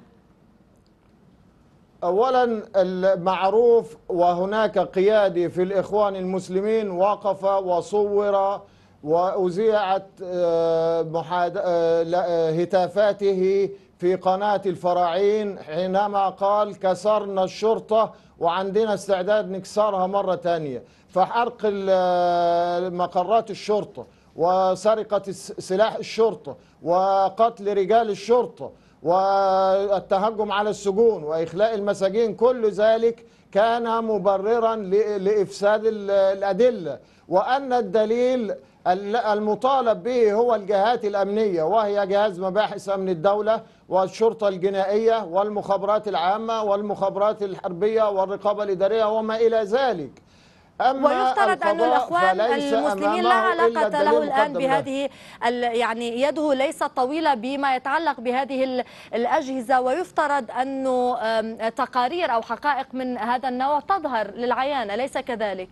اولا المعروف وهناك قيادي في الإخوان المسلمين وقف وصور واذيعت آه، آه، آه، هتافاته في قناة الفراعين حينما قال كسرنا الشرطة وعندنا استعداد نكسرها مرة ثانية فحرق مقرات الشرطه وسرقة الس- سلاح الشرطه وقتل رجال الشرطه والتهجم على السجون وإخلاء المساجين كل ذلك كان مبررا لإفساد ال- الأدلة. وأن الدليل ال- المطالب به هو الجهات الأمنية وهي جهاز مباحث أمن الدولة والشرطة الجنائية والمخابرات العامة والمخابرات الحربية والرقابة الإدارية وما إلى ذلك. أما ويفترض أن الأخوان المسلمين لا علاقة له الآن. بهذه يعني يده ليست طويلة بما يتعلق بهذه ال- الأجهزة ويفترض أنه تقارير أو حقائق من هذا النوع تظهر للعيان أليس كذلك؟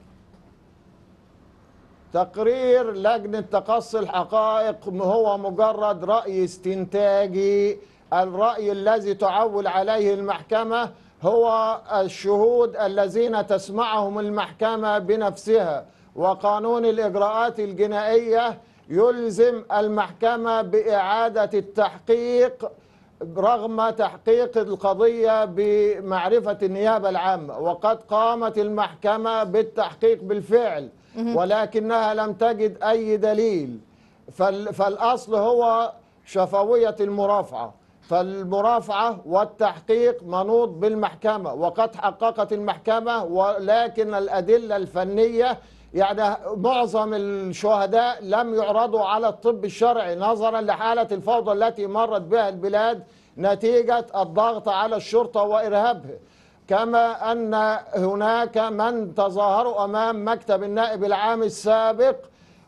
تقرير لجنة تقصي الحقائق هو مجرد رأي استنتاجي الرأي الذي تعول عليه المحكمة هو الشهود الذين تسمعهم المحكمة بنفسها وقانون الإجراءات الجنائية يلزم المحكمة بإعادة التحقيق رغم تحقيق القضية بمعرفة النيابة العامة. وقد قامت المحكمة بالتحقيق بالفعل ولكنها لم تجد أي دليل. فال- فالأصل هو شفوية المرافعة. فالمرافعة والتحقيق منوط بالمحكمة وقد حققت المحكمة ولكن الأدلة الفنية يعني معظم الشهداء لم يعرضوا على الطب الشرعي نظرا لحالة الفوضى التي مرت بها البلاد نتيجة الضغط على الشرطة وإرهابها. كما أن هناك من تظاهروا أمام مكتب النائب العام السابق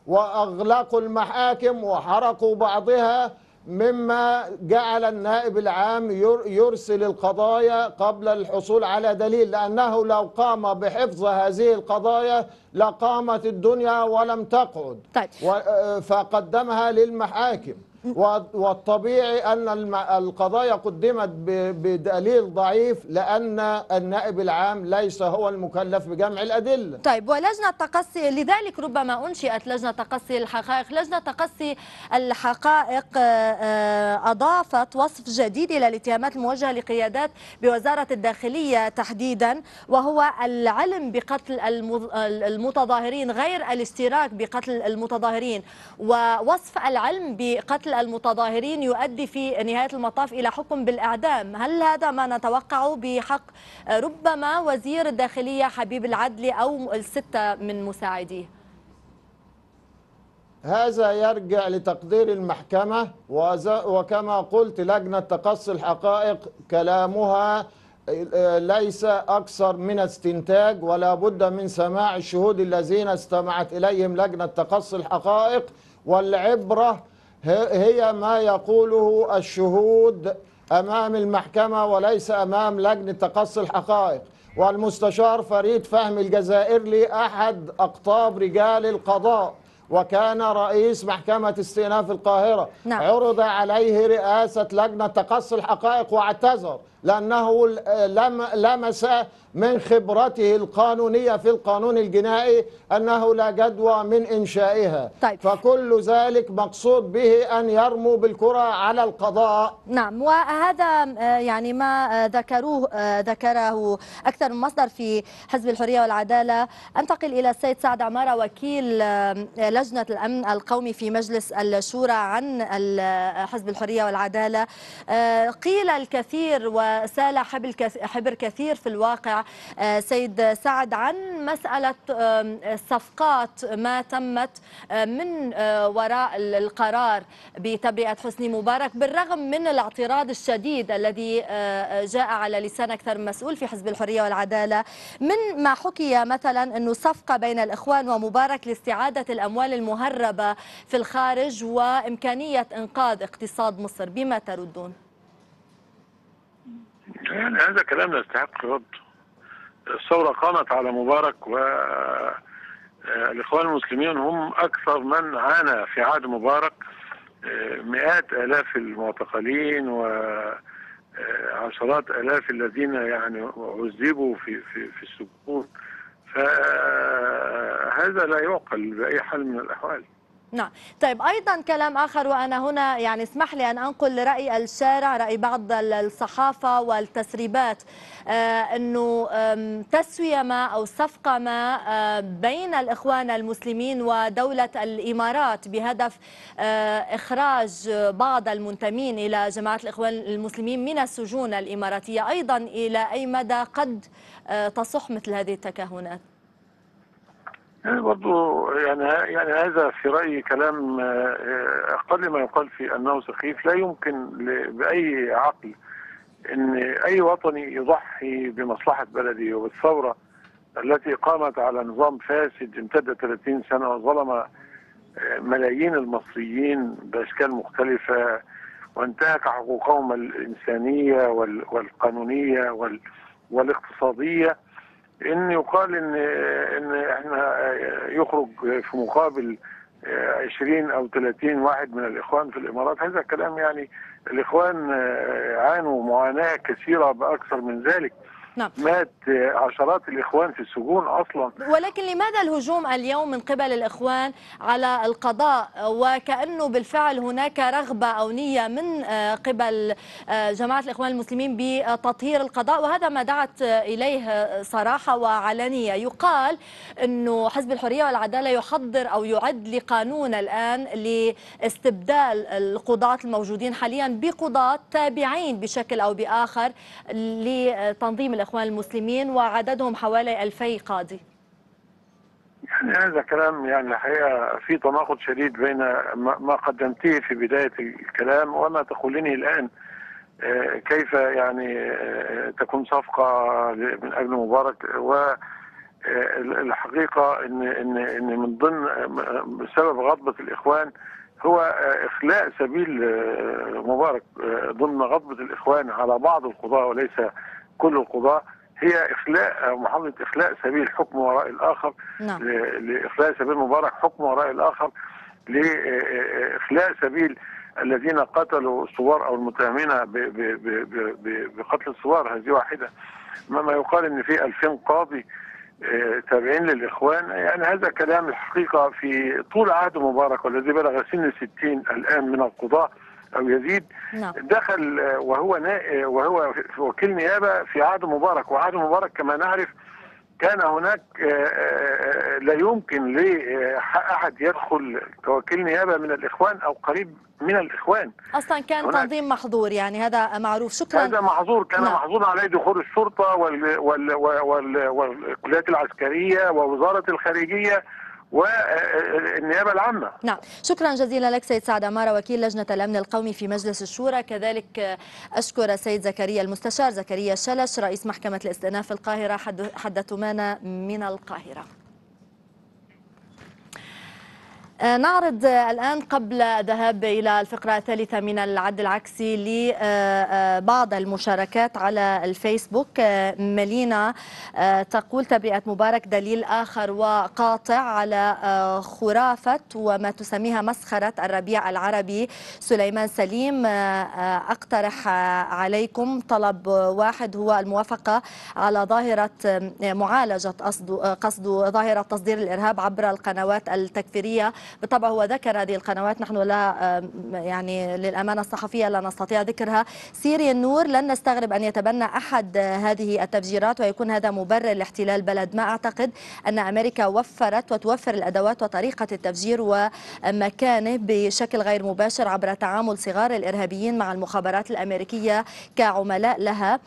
وأغلقوا المحاكم وحرقوا بعضها مما جعل النائب العام ير- يرسل القضايا قبل الحصول على دليل لأنه لو قام بحفظ هذه القضايا لقامت الدنيا ولم تقعد طيب. و- فقدمها للمحاكم والطبيعي أن القضايا قدمت بدليل ضعيف لأن النائب العام ليس هو المكلف بجمع الأدلة. طيب ولجنة تقصي لذلك ربما أنشئت لجنة تقصي الحقائق. لجنة تقصي الحقائق آه، آه، أضافت وصف جديد إلى الاتهامات الموجهة لقيادات بوزارة الداخلية تحديدا وهو العلم بقتل المتظاهرين غير الاشتراك بقتل المتظاهرين ووصف العلم بقتل المتظاهرين يؤدي في نهاية المطاف إلى حكم بالإعدام. هل هذا ما نتوقعه بحق ربما وزير الداخلية حبيب العدلي أو الستة من مساعديه؟ هذا يرجع لتقدير المحكمة وكما قلت لجنة تقصي الحقائق كلامها آه، ليس أكثر من استنتاج ولا بد من سماع الشهود الذين استمعت إليهم لجنة تقصي الحقائق والعبرة هي ما يقوله الشهود أمام المحكمة وليس أمام لجنة تقصي الحقائق. والمستشار فريد فهمي الجزائري أحد أقطاب رجال القضاء وكان رئيس محكمة استئناف القاهرة. نعم. عرض عليه رئاسة لجنة تقصي الحقائق واعتذر. لأنه لم لمس من خبرته القانونية في القانون الجنائي أنه لا جدوى من إنشائها. طيب. فكل ذلك مقصود به أن يرموا بالكرة على القضاء. نعم. وهذا آه، يعني ما آه، ذكروه آه، ذكره أكثر من مصدر في حزب الحرية والعدالة. أنتقل إلى السيد سعد عمارة وكيل لجنة الأمن القومي في مجلس الشورى عن حزب الحرية والعدالة. قيل الكثير وسأل حبر كثير في الواقع آه، سيد سعد عن مسألة الصفقات ما تمت آه، من آه، وراء ال- القرار بتبرئة حسني مبارك بالرغم من الاعتراض الشديد الذي جاء على لسان أكثر من مسؤول في حزب الحرية والعدالة من ما حكي مثلا أنه صفقة بين الإخوان ومبارك لاستعادة الأموال المهربة في الخارج وإمكانية إنقاذ اقتصاد مصر بما تردون؟ يعني هذا كلام لا يستحق رد. الثورة قامت على مبارك و الإخوان المسلمين هم أكثر من عانى في عهد مبارك. مئات آلاف المعتقلين وعشرات آلاف الذين يعني عذبوا في في في السجون. فهذا لا يعقل بأي حال من الأحوال. نعم. طيب أيضا كلام آخر وأنا هنا يعني اسمح لي أن أنقل رأي الشارع رأي بعض الصحافة والتسريبات. آه أنه تسوية ما أو صفقة ما آه بين الإخوان المسلمين ودولة الإمارات بهدف آه إخراج بعض المنتمين إلى جماعة الإخوان المسلمين من السجون الإماراتية. أيضا إلى أي مدى قد آه تصح مثل هذه التكهنات؟ يعني برضو يعني يعني هذا في رأيي كلام آه، أقل ما يقال في أنه سخيف. لا يمكن بأي عقل إن أي وطني يضحي بمصلحة بلده وبالثورة التي قامت على نظام فاسد امتد 30 سنة وظلم آه، ملايين المصريين بأشكال مختلفة وانتهك حقوقهم الإنسانية وال- والقانونية وال- والاقتصادية. إن يقال إن إن إحنا يخرج في مقابل 20 أو 30 واحد من الإخوان في الإمارات. هذا كلام يعني الإخوان عانوا معاناة كثيرة بأكثر من ذلك. نعم. مات عشرات الإخوان في السجون أصلا. ولكن لماذا الهجوم اليوم من قبل الإخوان على القضاء؟ وكأنه بالفعل هناك رغبة أو نية من آه، قبل آه، جماعة الإخوان المسلمين بتطهير القضاء وهذا ما دعت إليه صراحة وعلنية. يقال أنه حزب الحرية والعدالة يحضر أو يعد لقانون الآن لاستبدال القضاة الموجودين حاليا بقضاة تابعين بشكل أو بآخر لتنظيم الإخوان. المسلمين وعددهم حوالي 2000 قاضي. يعني هذا كلام يعني الحقيقة في تناقض شديد بين ما قدمته في بداية الكلام وما تقولينه الآن. آه، كيف يعني آه، تكون صفقة من أجل مبارك و آه، الحقيقة إن إن إن من ضمن سبب غضبة الإخوان هو إخلاء سبيل مبارك ضمن غضبة الإخوان على بعض القضاه وليس كل القضاة هي إخلاء أو محاوله إخلاء سبيل حكم وراء الآخر. نعم. ل- لإخلاء سبيل مبارك حكم وراء الآخر. لاخلاء سبيل الذين قتلوا الثوار أو المتهمين بقتل الثوار هذه واحدة. ما يقال إن في 2000 قاضي آه، تابعين للإخوان. يعني هذا كلام الحقيقة في طول عهد مبارك والذي بلغ سن 60 الآن من القضاة. أو يزيد نعم. دخل آه، وهو نا- آه، وهو وكيل نيابة في عهد مبارك. وعهد مبارك كما نعرف كان هناك آه، لا يمكن لاحد يدخل كوكيل نيابة من الإخوان أو قريب من الإخوان. أصلا كان تنظيم محظور يعني هذا معروف. شكرا. هذا محظور كان نعم. محظور عليه دخول الشرطة وال وال وال والكليات العسكرية ووزارة الخارجية والنيابة العامة. نعم. شكرا جزيلا لك سيد سعد أمارة وكيل لجنة الأمن القومي في مجلس الشورى. كذلك أشكر سيد زكريا المستشار زكريا شلش رئيس محكمة الاستئناف في القاهرة حد- حدثتنا من القاهرة. آه، نعرض آه، الآن قبل الذهاب إلى الفقرة الثالثة من العد العكسي لبعض المشاركات على الفيسبوك. آه، ملينا آه، تقول تبرئة مبارك دليل آخر وقاطع على آه، خرافة وما تسميها مسخرة الربيع العربي. سليمان سليم آه، آه، أقترح آه، عليكم طلب واحد هو الموافقة على ظاهرة آه، معالجة قصد ظاهرة تصدير الإرهاب عبر القنوات التكفيرية. بالطبع هو ذكر هذه القنوات نحن لا يعني للأمانة الصحفية لا نستطيع ذكرها. سيري النور لن نستغرب أن يتبنى أحد هذه التفجيرات ويكون هذا مبرر لاحتلال بلد. ما أعتقد أن أمريكا وفرت وتوفر الأدوات وطريقة التفجير ومكانه بشكل غير مباشر عبر تعامل صغار الإرهابيين مع المخابرات الأمريكية كعملاء لها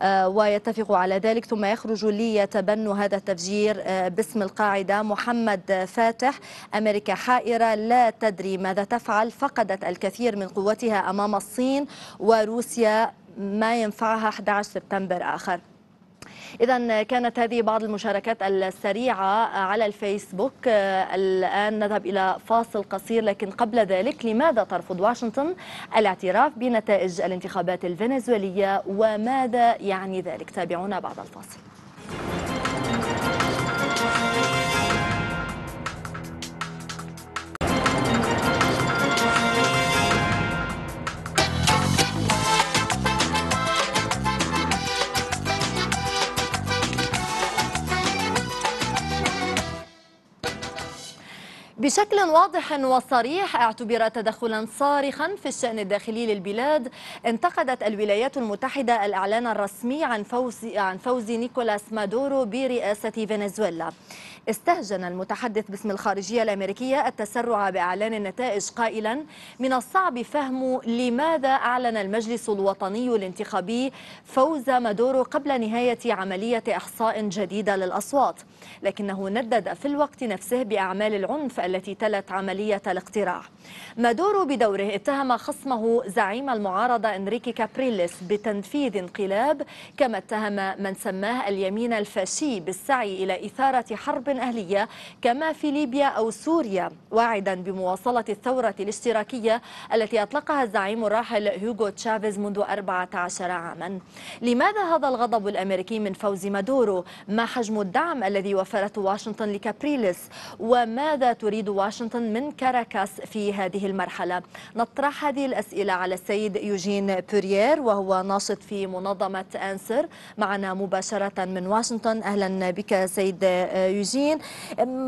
آه، ويتفقوا على ذلك. ثم يخرج ليتبنوا هذا التفجير آه، باسم القاعدة محمد فاتح أمريكا حائرة لا تدري ماذا تفعل. فقدت الكثير من قوتها أمام الصين وروسيا ما ينفعها 11 سبتمبر آخر. إذا كانت هذه بعض المشاركات السريعة على الفيسبوك. الآن نذهب إلى فاصل قصير لكن قبل ذلك لماذا ترفض واشنطن الاعتراف بنتائج الانتخابات الفنزويلية؟ وماذا يعني ذلك؟ تابعونا بعد الفاصل. بشكل واضح وصريح اعتبر تدخلا صارخا في الشأن الداخلي للبلاد. انتقدت الولايات المتحدة الإعلان الرسمي عن فوز عن فوز نيكولاس مادورو برئاسة فنزويلا. استهجن المتحدث باسم الخارجية الأمريكية التسرع بإعلان النتائج قائلا من الصعب فهم لماذا أعلن المجلس الوطني الانتخابي فوز مادورو قبل نهاية عملية إحصاء جديدة للأصوات لكنه ندد في الوقت نفسه بأعمال العنف التي تلت عملية الاقتراع. مادورو بدوره اتهم خصمه زعيم المعارضة إنريكي كابريليس بتنفيذ انقلاب كما اتهم من سماه اليمين الفاشي بالسعي إلى إثارة حرب أهلية كما في ليبيا أو سوريا واعدا بمواصلة الثورة الاشتراكية التي أطلقها الزعيم الراحل هيوغو تشافيز منذ 14 عاما لماذا هذا الغضب الأمريكي من فوز مادورو؟ ما حجم الدعم الذي وفرته واشنطن لكابريليس؟ وماذا تريد واشنطن من كاراكاس في هذه المرحلة؟ نطرح هذه الأسئلة على السيد يوجين بوريير وهو ناشط في منظمة أنسر معنا مباشرة من واشنطن أهلا بك سيد يوجين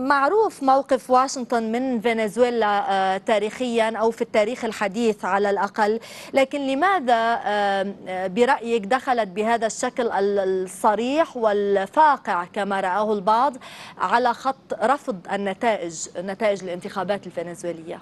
معروف موقف واشنطن من فنزويلا آه، تاريخيا أو في التاريخ الحديث على الأقل. لكن لماذا آه، برأيك دخلت بهذا الشكل الصريح والفاقع كما رآه البعض على خط رفض النتائج نتائج الانتخابات الفنزويلية؟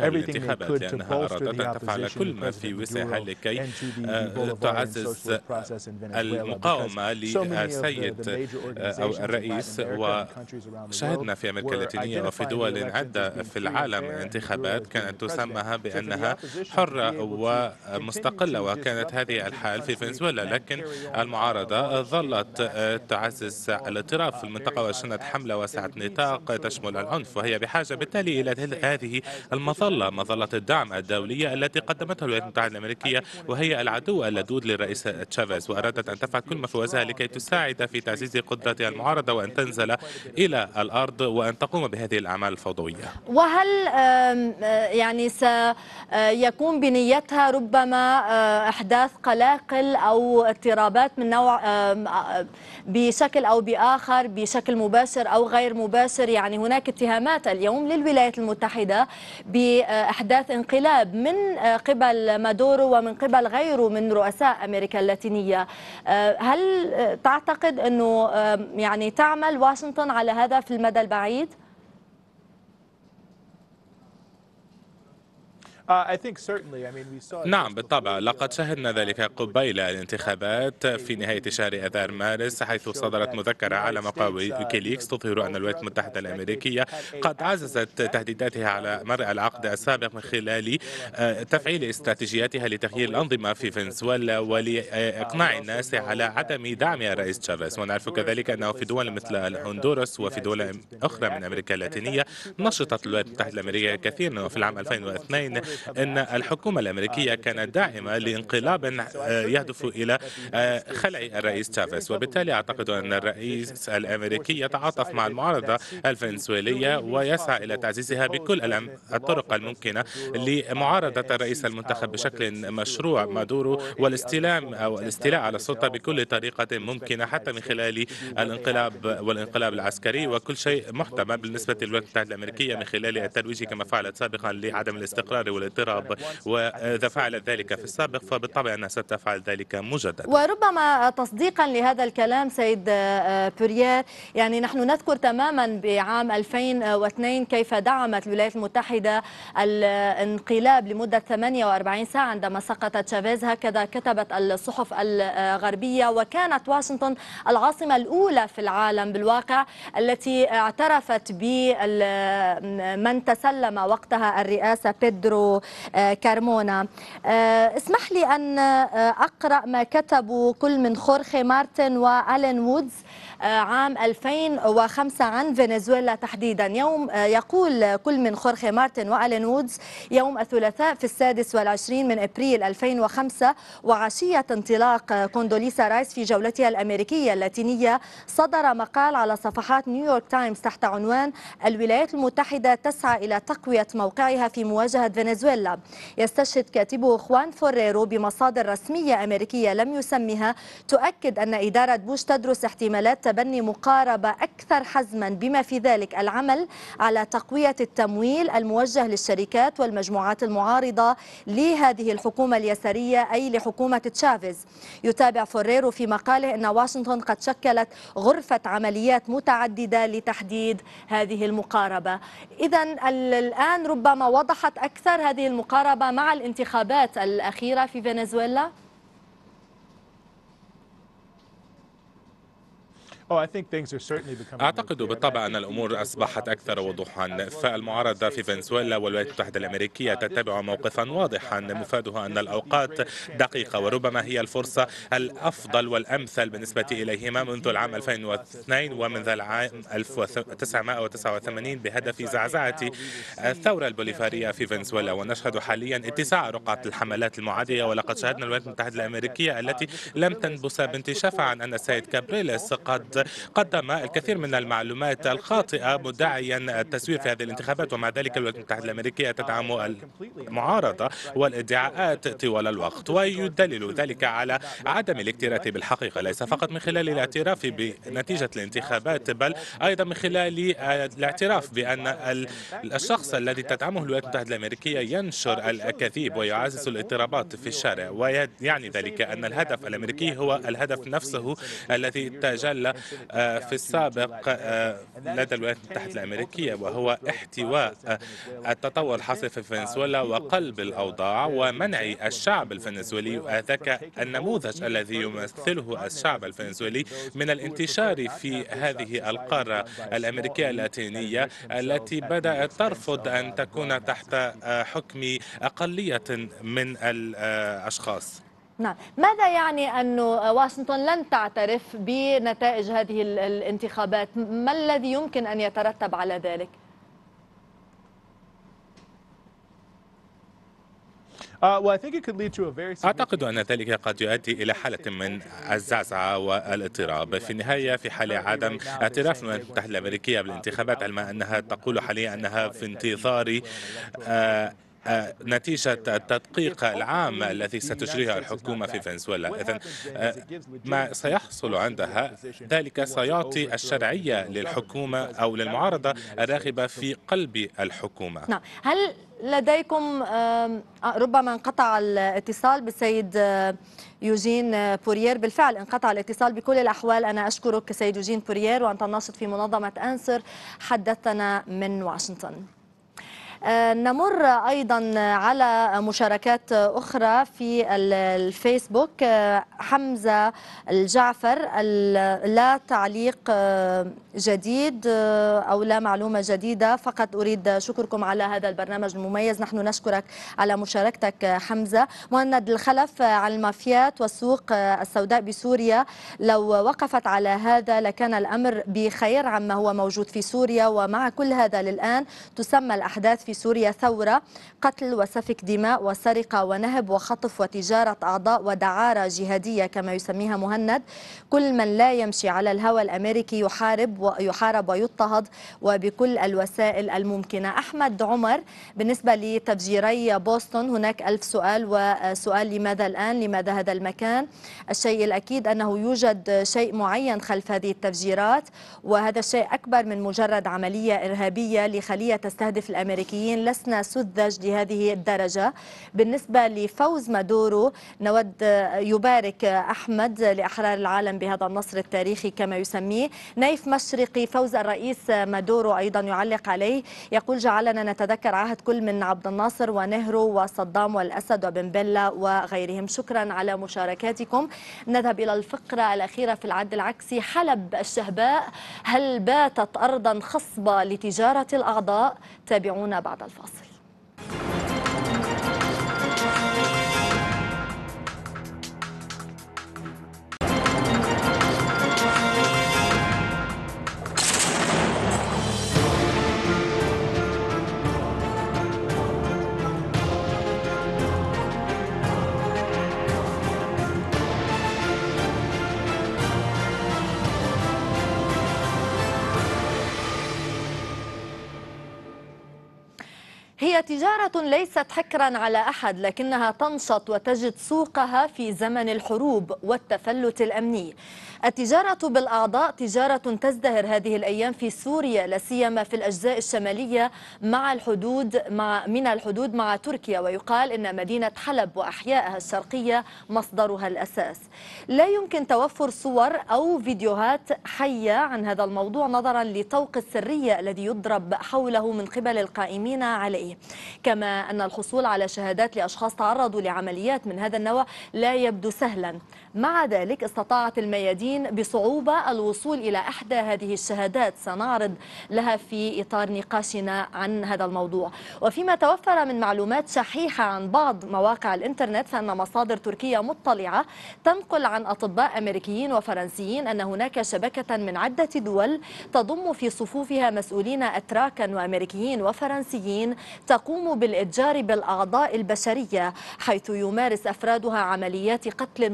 Everything they could to bolster the opposition to President Maduro and to the Bolivarian socialist process in Venezuela. Because so many of the, the major organizations الرئيس وشاهدنا في أمريكا اللاتينية وفي دول عدة في العالم انتخابات كانت تسمى بأنها حرة ومستقلة وكانت هذه الحال في فنزويلا لكن المعارضة ظلت تعزز الاضطراب في المنطقة وشنت حملة واسعة نطاق تشمل العنف وهي بحاجة بالتالي إلى هذه المظلة مظلة الدعم الدولية التي قدمتها الولايات المتحدة الأمريكية وهي العدو اللدود للرئيس تشافيز وأرادت أن تفعل كل ما في وسعها لكي تساعد في تعزيز قدرتها المعارضة وأن تنزل إلى الأرض وأن تقوم بهذه الأعمال الفوضوية. وهل يعني سيكون بنيتها ربما إحداث قلاقل أو اضطرابات من نوع بشكل أو بآخر؟ بشكل مباشر أو غير مباشر يعني هناك اتهامات اليوم للولايات المتحدة بإحداث انقلاب من قبل مادورو ومن قبل غيره من رؤساء أمريكا اللاتينية هل تعتقد أنه يعني تعمل واشنطن على هذا في المدى البعيد؟ نعم بالطبع. لقد شهدنا ذلك قبيل الانتخابات في نهاية شهر أذار مارس حيث صدرت مذكرة على موقع ويكيليكس تظهر أن الولايات المتحدة الأمريكية قد عززت تهديداتها على مر العقد السابق من خلال تفعيل استراتيجياتها لتغيير الأنظمة في فنزويلا ولإقناع الناس على عدم دعم الرئيس تشافيز. ونعرف كذلك أنه في دول مثل هندوراس وفي دول أخرى من أمريكا اللاتينية نشطت الولايات المتحدة الأمريكية كثيرا وفي العام 2002 أن الحكومة الأمريكية كانت داعمة لانقلاب يهدف إلى خلع الرئيس تشافيز وبالتالي أعتقد أن الرئيس الأمريكي يتعاطف مع المعارضة الفنزويلية ويسعى إلى تعزيزها بكل الطرق الممكنة لمعارضة الرئيس المنتخب بشكل مشروع مادورو والاستلام أو الاستيلاء على السلطة بكل طريقة ممكنة حتى من خلال الانقلاب والانقلاب العسكري. وكل شيء محتمل بالنسبة للولايات المتحدة الأمريكية من خلال الترويج كما فعلت سابقا لعدم الاستقرار والاضطراب وإذا فعلت ذلك في السابق فبالطبع أنها ستفعل ذلك مجددا. وربما تصديقا لهذا الكلام سيد بوريير يعني نحن نذكر تماما بعام 2002 كيف دعمت الولايات المتحدة الانقلاب لمدة 48 ساعة عندما سقط تشافيز هكذا كتبت الصحف الغربية. وكانت واشنطن العاصمة الأولى في العالم بالواقع التي اعترفت بمن تسلم وقتها الرئاسة بيدرو كارمونا. اسمح لي أن أقرأ ما كتبوا كل من خورخي مارتن وألين وودز. عام 2005 عن فنزويلا تحديدا. يوم يقول كل من خورخي مارتن وألين وودز يوم الثلاثاء في السادس والعشرين من أبريل 2005 وعشية انطلاق كوندوليسا رايس في جولتها الأمريكية اللاتينية. صدر مقال على صفحات نيويورك تايمز تحت عنوان الولايات المتحدة تسعى إلى تقوية موقعها في مواجهة فنزويلا. يستشهد كاتبه خوان فوريرو بمصادر رسمية أمريكية لم يسمها. تؤكد أن إدارة بوش تدرس احتمالات تبني مقاربة أكثر حزما بما في ذلك العمل على تقوية التمويل الموجه للشركات والمجموعات المعارضة لهذه الحكومة اليسارية أي لحكومة تشافيز. يتابع فوريرو في مقاله أن واشنطن قد شكلت غرفة عمليات متعددة لتحديد هذه المقاربة. إذا الآن ربما وضحت أكثر هذه المقاربة مع الانتخابات الأخيرة في فنزويلا. أعتقد بالطبع أن الأمور أصبحت أكثر وضوحا. فالمعارضة في فنزويلا والولايات المتحدة الأمريكية تتبع موقفا واضحا. مفاده أن الأوقات دقيقة وربما هي الفرصة الأفضل والأمثل بالنسبة إليهما منذ العام 2002 ومنذ العام 1989 بهدف زعزعة الثورة البوليفارية في فنزويلا. ونشهد حاليا اتساع رقعة الحملات المعادية. ولقد شاهدنا الولايات المتحدة الأمريكية التي لم تنبس بانتشافها عن أن السيد كابريلس قد قدم الكثير من المعلومات الخاطئة مدعيا التسوير في هذه الانتخابات ومع ذلك الولايات المتحدة الأمريكية تدعم المعارضة والادعاءات طوال الوقت ويدلل ذلك على عدم الاكتراث بالحقيقة ليس فقط من خلال الاعتراف بنتيجة الانتخابات بل أيضا من خلال الاعتراف بأن الشخص الذي تدعمه الولايات المتحدة الأمريكية ينشر الأكاذيب ويعزز الاضطرابات في الشارع ويعني ذلك أن الهدف الأمريكي هو الهدف نفسه الذي تجلى في السابق لدى الولايات المتحدة الأمريكية وهو احتواء التطور الحاصل في فنزويلا وقلب الأوضاع ومنع الشعب الفنزويلي ذاك النموذج الذي يمثله الشعب الفنزويلي من الانتشار في هذه القارة الأمريكية اللاتينية التي بدأت ترفض أن تكون تحت حكم أقلية من الأشخاص. نعم. ماذا يعني أن واشنطن لن تعترف بنتائج هذه الانتخابات؟ ما الذي يمكن أن يترتب على ذلك؟ أعتقد أن ذلك قد يؤدي إلى حالة من الزعزعة والإضطراب. في النهاية في حال عدم اعتراف الولايات المتحدة الأمريكية بالانتخابات علما أنها تقول حاليا أنها في انتظار نتيجة التدقيق العام الذي ستجريه الحكومة في فنزويلا. إذن ما سيحصل عندها ذلك سيعطي الشرعية للحكومة أو للمعارضة الراغبة في قلب الحكومة. نعم. هل لديكم ربما انقطع الاتصال بالسيد يوجين بوريير؟ بالفعل انقطع الاتصال بكل الأحوال. أنا أشكرك سيد يوجين بوريير وأنت الناشط في منظمة أنسر حدثنا من واشنطن. نمر أيضا على مشاركات أخرى في الفيسبوك. حمزة الجعفر لا تعليق جديد أو لا معلومة جديدة. فقط أريد شكركم على هذا البرنامج المميز. نحن نشكرك على مشاركتك حمزة. مهند الخلف على المافيات والسوق السوداء بسوريا. لو وقفت على هذا لكان الأمر بخير عما هو موجود في سوريا. ومع كل هذا للآن تسمى الأحداث في سوريا ثورة قتل وسفك دماء وسرقة ونهب وخطف وتجارة أعضاء ودعارة جهادية كما يسميها مهند. كل من لا يمشي على الهوى الأمريكي يحارب ويحارب ويضطهد وبكل الوسائل الممكنة. أحمد عمر بالنسبة لتفجيري بوسطن هناك ألف سؤال وسؤال لماذا الآن؟ لماذا هذا المكان؟ الشيء الأكيد أنه يوجد شيء معين خلف هذه التفجيرات وهذا الشيء أكبر من مجرد عملية إرهابية لخلية تستهدف الأمريكيين. لسنا سذج لهذه الدرجة. بالنسبة لفوز مادورو نود يبارك أحمد لأحرار العالم بهذا النصر التاريخي كما يسميه. نايف مشرقي فوز الرئيس مادورو أيضا يعلق عليه. يقول جعلنا نتذكر عهد كل من عبد الناصر ونهرو وصدام والأسد وبن بيلا وغيرهم. شكرا على مشاركاتكم. نذهب إلى الفقرة الأخيرة في العد العكسي. حلب الشهباء هل باتت أرضا خصبة لتجارة الأعضاء؟ تابعونا بعد. الفاصل. هي تجارة ليست حكرا على أحد لكنها تنشط وتجد سوقها في زمن الحروب والتفلت الأمني. التجارة بالأعضاء تجارة تزدهر هذه الأيام في سوريا لا سيما في الأجزاء الشمالية مع الحدود مع من الحدود مع تركيا. ويقال إن مدينة حلب وأحيائها الشرقية مصدرها الأساس. لا يمكن توفر صور أو فيديوهات حية عن هذا الموضوع نظرا لطوق السرية الذي يضرب حوله من قبل القائمين عليه. كما أن الحصول على شهادات لأشخاص تعرضوا لعمليات من هذا النوع لا يبدو سهلا. مع ذلك استطاعت الميادين بصعوبة الوصول إلى إحدى هذه الشهادات. سنعرض لها في إطار نقاشنا عن هذا الموضوع. وفيما توفر من معلومات شحيحة عن بعض مواقع الإنترنت فإن مصادر تركية مطلعة تنقل عن أطباء أمريكيين وفرنسيين أن هناك شبكة من عدة دول تضم في صفوفها مسؤولين أتراكا وأمريكيين وفرنسيين تقوم بالإتجار بالأعضاء البشرية حيث يمارس أفرادها عمليات قتل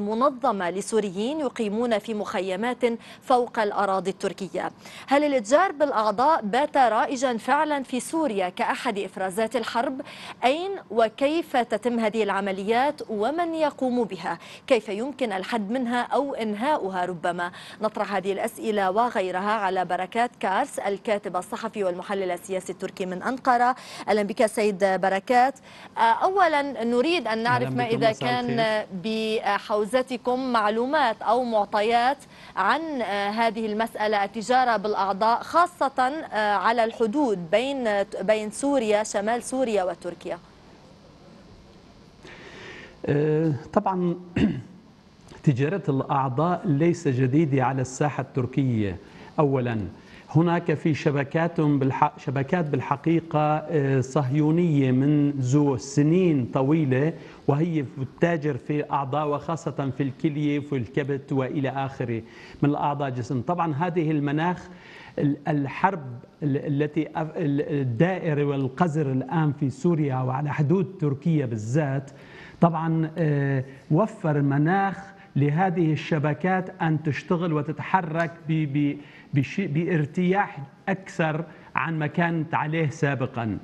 منظمة لسوريين يقيمون في مخيمات فوق الأراضي التركية هل الإتجار بالأعضاء بات رائجا فعلا في سوريا كأحد إفرازات الحرب؟ أين وكيف تتم هذه العمليات ومن يقوم بها؟ كيف يمكن الحد منها أو إنهاؤها ربما؟ نطرح هذه الأسئلة وغيرها على بركات كارس الكاتب الصحفي والمحلل السياسي التركي من أنقرة أهلا بك سيد بركات أولا نريد أن نعرف ما إذا كان بحوزتكم معلومات أو معطيات عن هذه المسألة التجارة بالأعضاء خاصة على الحدود بين بين سوريا شمال سوريا وتركيا. طبعا تجارة الأعضاء ليس جديدة على الساحة التركية. أولا هناك في شبكات شبكات بالحقيقة صهيونية منذ سنين طويلة وهي تتاجر في أعضاء وخاصة في الكلية وفي الكبد وإلى آخره. من الأعضاء جسم. طبعا هذه المناخ الحرب التي الدائرة والقذر الآن في سوريا وعلى حدود تركيا بالذات طبعا وفر المناخ لهذه الشبكات أن تشتغل وتتحرك بارتياح أكثر عن ما كانت عليه سابقا.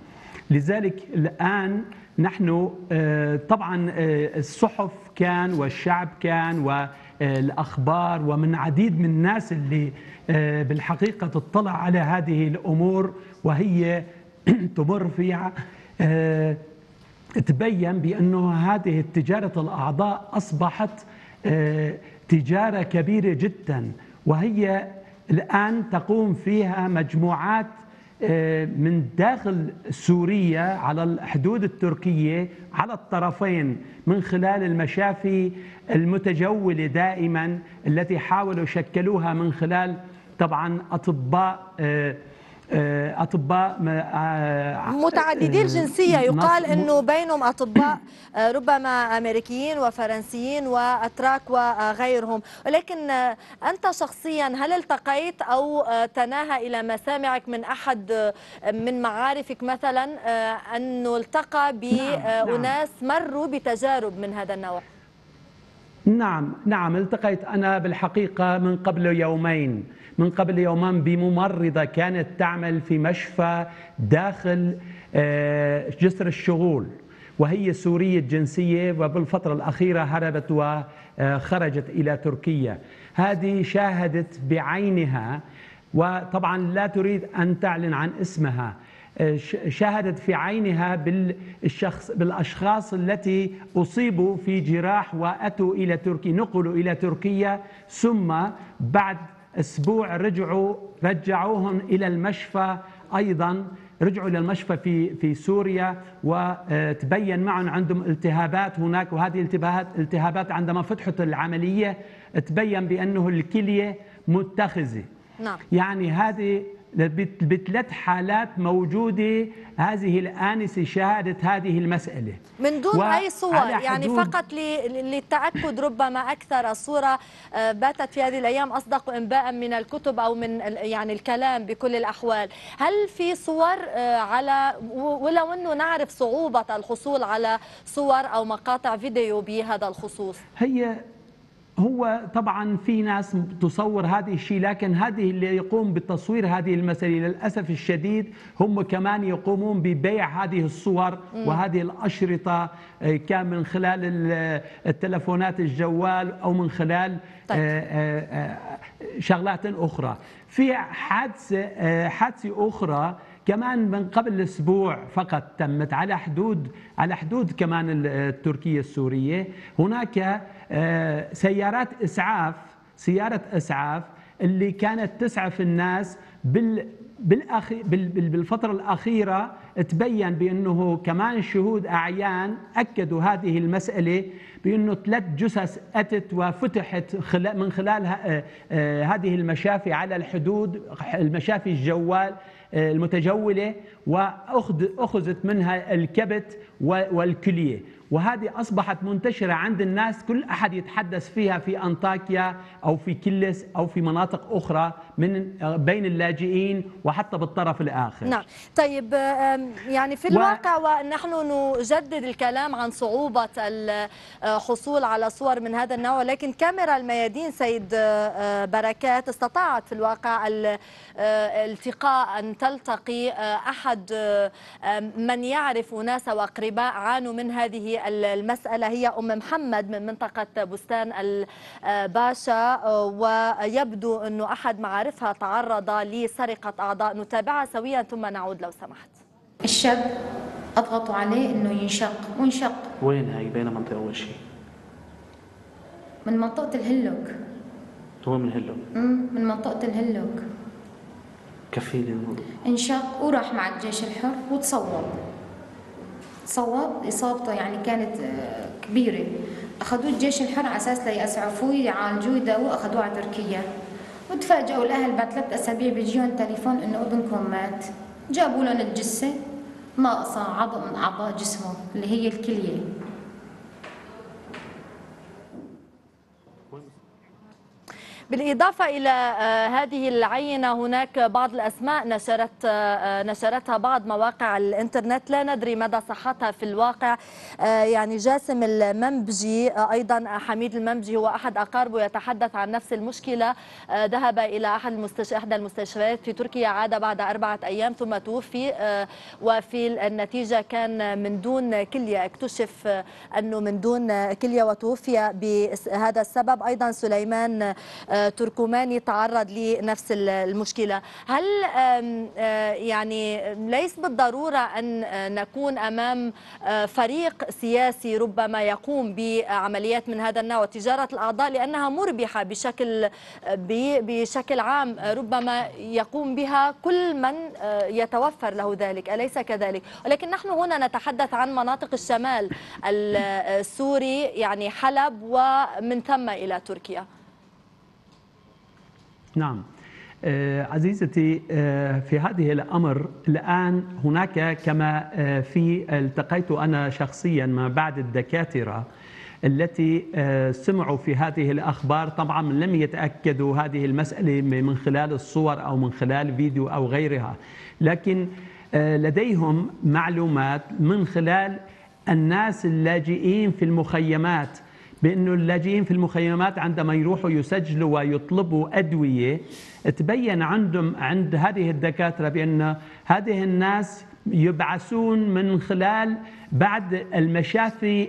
لذلك الآن نحن طبعا الصحف كان والشعب كان والأخبار ومن عديد من الناس اللي بالحقيقة تطلع على هذه الأمور وهي تمر فيها تبين بأنه هذه تجارة الأعضاء أصبحت تجارة كبيرة جدا وهي الآن تقوم فيها مجموعات من داخل سوريا على الحدود التركية على الطرفين من خلال المشافي المتجولة دائما التي حاولوا شكلوها من خلال طبعا أطباء أطباء متعددي الجنسية. يقال إنه بينهم أطباء ربما أمريكيين وفرنسيين وأتراك وغيرهم. ولكن أنت شخصيا هل التقيت أو تناهى إلى مسامعك من أحد من معارفك مثلا أنه التقى باناس مروا بتجارب من هذا النوع؟ نعم نعم التقيت أنا بالحقيقة من قبل يومين. من قبل يومين بممرضة كانت تعمل في مشفى داخل جسر الشغول وهي سورية الجنسية وبالفترة الأخيرة هربت وخرجت إلى تركيا. هذه شاهدت بعينها وطبعا لا تريد أن تعلن عن اسمها. شاهدت في عينها بالشخص بالأشخاص التي أصيبوا في جراح وأتوا إلى تركيا نقلوا إلى تركيا ثم بعد أسبوع رجعوا رجعوهم إلى المشفى أيضا رجعوا إلى المشفى في في سوريا وتبين معهم عندهم التهابات هناك وهذه التهابات التهابات عندما فتحت العملية تبين بأنه الكلية متخذة. نعم. يعني هذه بثلاث حالات موجودة هذه الآنسة شاهدت هذه المسألة. من دون أي صور يعني فقط للتأكد ربما أكثر الصورة باتت في هذه الأيام أصدق إنباء من الكتب أو من يعني الكلام بكل الأحوال. هل في صور على ولو أنه نعرف صعوبة الحصول على صور أو مقاطع فيديو بهذا الخصوص؟ هي هو طبعا في ناس تصور هذه الشيء لكن هذه اللي يقوم بتصوير هذه المسألة للأسف الشديد هم كمان يقومون ببيع هذه الصور وهذه الأشرطة آه، كان من خلال التلفونات الجوال أو من خلال طيب. شغلات أخرى. في حادثة حادثة أخرى كمان من قبل أسبوع فقط تمت على حدود على حدود كمان التركية السورية. هناك آه، سيارات إسعاف سيارة إسعاف اللي كانت تسعف الناس بال بالأخي بالفترة الأخيرة تبين بأنه كمان شهود أعيان أكدوا هذه المسألة بأنه ثلاث جثث أتت وفتحت من خلال آه، آه، هذه المشافي على الحدود المشافي الجوال المتجولة وأخذت منها الكبت والكلية. وهذه أصبحت منتشرة عند الناس كل أحد يتحدث فيها في أنطاكيا أو في كلس أو في مناطق أخرى من بين اللاجئين وحتى بالطرف الآخر. نعم. طيب يعني في الواقع ونحن نجدد الكلام عن صعوبة الحصول على صور من هذا النوع ولكن كاميرا الميادين سيد آه، بركات استطاعت في الواقع الالتقاء أن تلتقي آه، أحد من يعرف ناس وأقرباء عانوا من هذه المسألة هي أم محمد من منطقة بستان الباشا ويبدو أنه أحد معارفها تعرض لسرقة أعضاء. نتابعها سويا ثم نعود لو سمحت. الشاب أضغطوا عليه أنه ينشق. وانشق. وين هاي بين منطقة أول شيء؟ من منطقة الهلوك. هو من هلوك؟ من منطقة الهلوك. كفيل انشق وراح مع الجيش الحر وتصوب. تصوب إصابته يعني كانت آه، كبيرة. أخذوه الجيش الحر على أساس ليسعفوه يعالجوه يداووه أخذوه على تركيا. وتفاجئوا الأهل بعد ثلاث أسابيع بيجيهم تليفون إنه ابنكم مات. جابوا لهم الجثة ناقصة عضو من أعضاء جسمه اللي هي الكلية. بالإضافة إلى آه، هذه العينة هناك بعض الأسماء نشرت آه، نشرتها بعض مواقع الإنترنت. لا ندري مدى صحتها في الواقع. آه، يعني جاسم المنبجي أيضا حميد المنبجي هو أحد أقاربه يتحدث عن نفس المشكلة. ذهب إلى أحد. إحدى المستشفيات في تركيا عاد بعد أربعة أيام ثم توفي. وفي النتيجة كان من دون كلية اكتشف أنه من دون كلية وتوفي بهذا السبب. أيضا سليمان تركماني تعرض لنفس المشكلة. هل آه، يعني ليس بالضرورة أن نكون أمام آه، فريق سياسي ربما يقوم بعمليات من هذا النوع؟ تجارة الأعضاء لأنها مربحة بشكل بشكل عام ربما يقوم بها كل من آه، يتوفر له ذلك أليس كذلك؟ ولكن نحن هنا نتحدث عن مناطق الشمال السوري يعني حلب ومن ثم إلى تركيا. نعم. آه، عزيزتي آه، في هذه الأمر الآن هناك كما آه، في التقيت أنا شخصيا مع بعض الدكاترة التي سمعوا في هذه الأخبار. طبعا لم يتأكدوا هذه المسألة من خلال الصور أو من خلال فيديو أو غيرها. لكن لديهم معلومات من خلال الناس اللاجئين في المخيمات. بأنه اللاجئين في المخيمات عندما يروحوا يسجلوا ويطلبوا أدوية تبين عندهم عند هذه الدكاترة بأن هذه الناس يبعثون من خلال بعد المشافي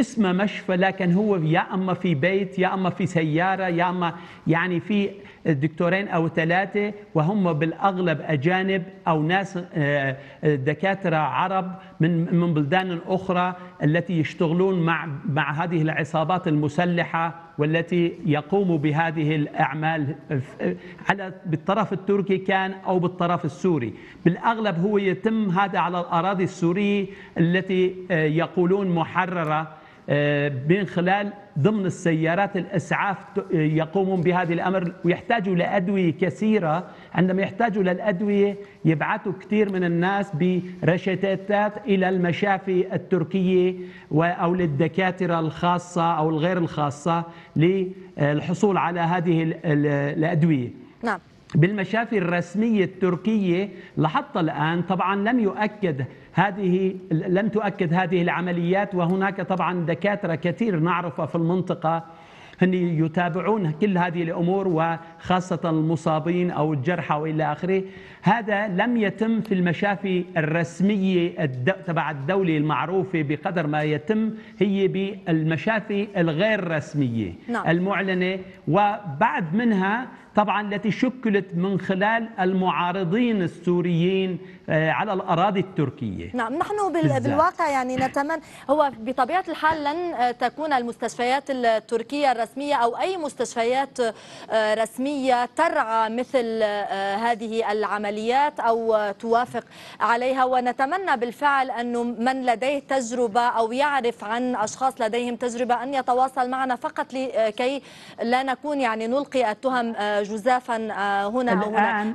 اسمه مشفى لكن هو يا أما في بيت يا أما في سيارة يا أما يعني في دكتورين أو ثلاثة وهم بالأغلب أجانب أو ناس آه، دكاترة عرب من من بلدان أخرى التي يشتغلون مع مع هذه العصابات المسلحة والتي يقوم بهذه الأعمال على بالطرف التركي كان أو بالطرف السوري. بالأغلب هو يتم هذا على الأراضي السورية التي آه، يقولون محررة. آه، من خلال ضمن السيارات الأسعاف يقومون بهذه الأمر ويحتاجوا لأدوية كثيرة. عندما يحتاجوا للأدوية يبعثوا كثير من الناس برشتات إلى المشافي التركية أو للدكاترة الخاصة أو الغير الخاصة للحصول على هذه الأدوية. نعم. بالمشافي الرسمية التركية لحتى الآن طبعا لم يؤكد هذه لم تؤكد هذه العمليات وهناك طبعا دكاترة كثير نعرفها في المنطقة هن يتابعون كل هذه الأمور وخاصة المصابين أو الجرحى وإلى آخره هذا لم يتم في المشافي الرسميه تبع الدولة المعروفة بقدر ما يتم هي بالمشافي الغير رسمية نعم. المعلنة وبعد منها طبعا التي شكلت من خلال المعارضين السوريين آه، على الأراضي التركية. نعم نحن بالواقع يعني نتمنى هو بطبيعة الحال لن آه، تكون المستشفيات التركية الرسمية أو أي مستشفيات آه، رسمية ترعى مثل هذه العمليات أو توافق عليها. ونتمنى بالفعل أنه من لديه تجربة أو يعرف عن أشخاص لديهم تجربة أن يتواصل معنا فقط لكي لا نكون يعني نلقي التهم جزافا هنا أو هنا.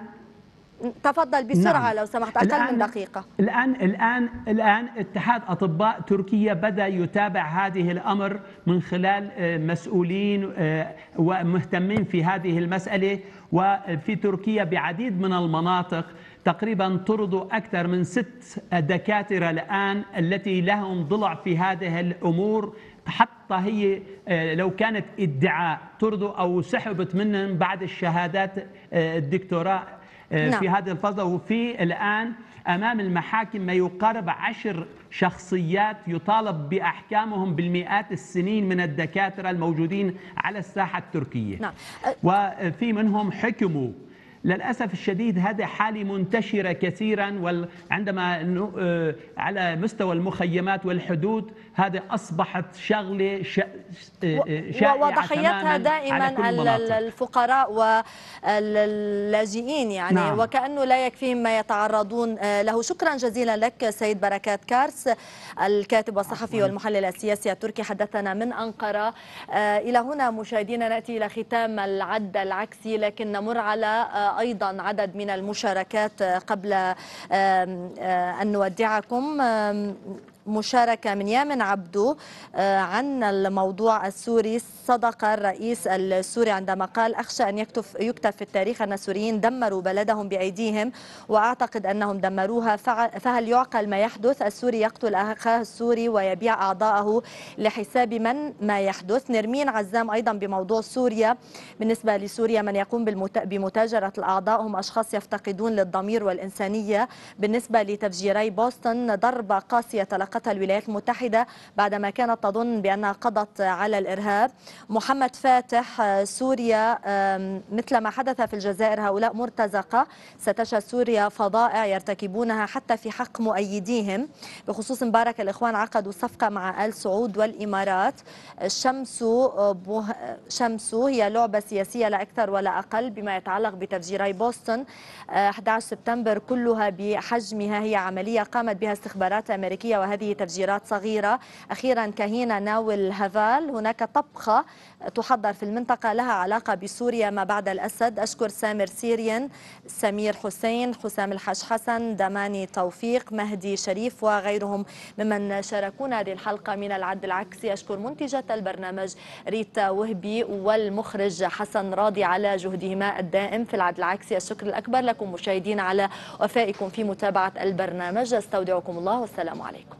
تفضل بسرعة نعم. لو سمحت أقل من دقيقة. الآن الآن الآن اتحاد أطباء تركيا بدأ يتابع هذه الأمر من خلال آه، مسؤولين آه، ومهتمين في هذه المسألة وفي تركيا بعديد من المناطق. تقريبا طردوا أكثر من ست دكاترة الآن التي لهم ضلع في هذه الأمور. حتى هي آه، لو كانت ادعاء طردوا أو سحبت منهم بعد الشهادات الدكتوراه آه، نعم. في هذه الفضة وفي الآن أمام المحاكم ما يقارب عشر شخصيات يطالب بأحكامهم بالمئات السنين من الدكاترة الموجودين على الساحة التركية نعم. وفي منهم حكموا للأسف الشديد هذا حالة منتشرة كثيرا وعندما آه، على مستوى المخيمات والحدود هذه أصبحت شغلة آه، شائعة وضحيتها دائما الفقراء واللاجئين يعني نعم. وكأنه لا يكفيهم ما يتعرضون آه، له. شكرا جزيلا لك سيد بركات كارس الكاتب والصحفي والمحلل السياسي التركي حدثنا من أنقرة. إلى هنا مشاهدينا نأتي إلى ختام العد العكسي لكن نمر على أيضا عدد من المشاركات قبل أن نودعكم. مشاركة من يامن عبدو آه، عن الموضوع السوري. صدق الرئيس السوري عندما قال أخشى أن يكتب, يكتب في التاريخ أن السوريين دمروا بلدهم بأيديهم وأعتقد أنهم دمروها. فهل يعقل ما يحدث؟ السوري يقتل أخاه السوري ويبيع أعضاءه لحساب من ما يحدث. نرمين عزام أيضا بموضوع سوريا. بالنسبة لسوريا من يقوم بمتاجرة الأعضاء هم أشخاص يفتقدون للضمير والإنسانية. بالنسبة لتفجيري بوسطن ضربة قاسية تلقت حققتها الولايات المتحدة بعدما كانت تظن بأنها قضت على الإرهاب. محمد فاتح سوريا مثل ما حدث في الجزائر هؤلاء مرتزقة. ستشهد سوريا فظائع يرتكبونها حتى في حق مؤيديهم. بخصوص مبارك الإخوان عقدوا صفقة مع آل سعود والإمارات. شمسو شمسو هي لعبة سياسية لا أكثر ولا أقل بما يتعلق بتفجيري بوسطن. 11 سبتمبر كلها بحجمها هي عملية قامت بها استخبارات أمريكية وهذه تفجيرات صغيرة. أخيرا كهينة ناول هافال هناك طبخة تحضر في المنطقة لها علاقة بسوريا ما بعد الأسد. أشكر سامر سيريان سمير حسين حسام الحاج حسن دماني توفيق مهدي شريف وغيرهم ممن شاركونا هذه الحلقة من العد العكسي. أشكر منتجة البرنامج ريتا وهبي والمخرج حسن راضي على جهدهما الدائم في العد العكسي. الشكر الأكبر لكم مشاهدين على وفائكم في متابعة البرنامج. أستودعكم الله والسلام عليكم.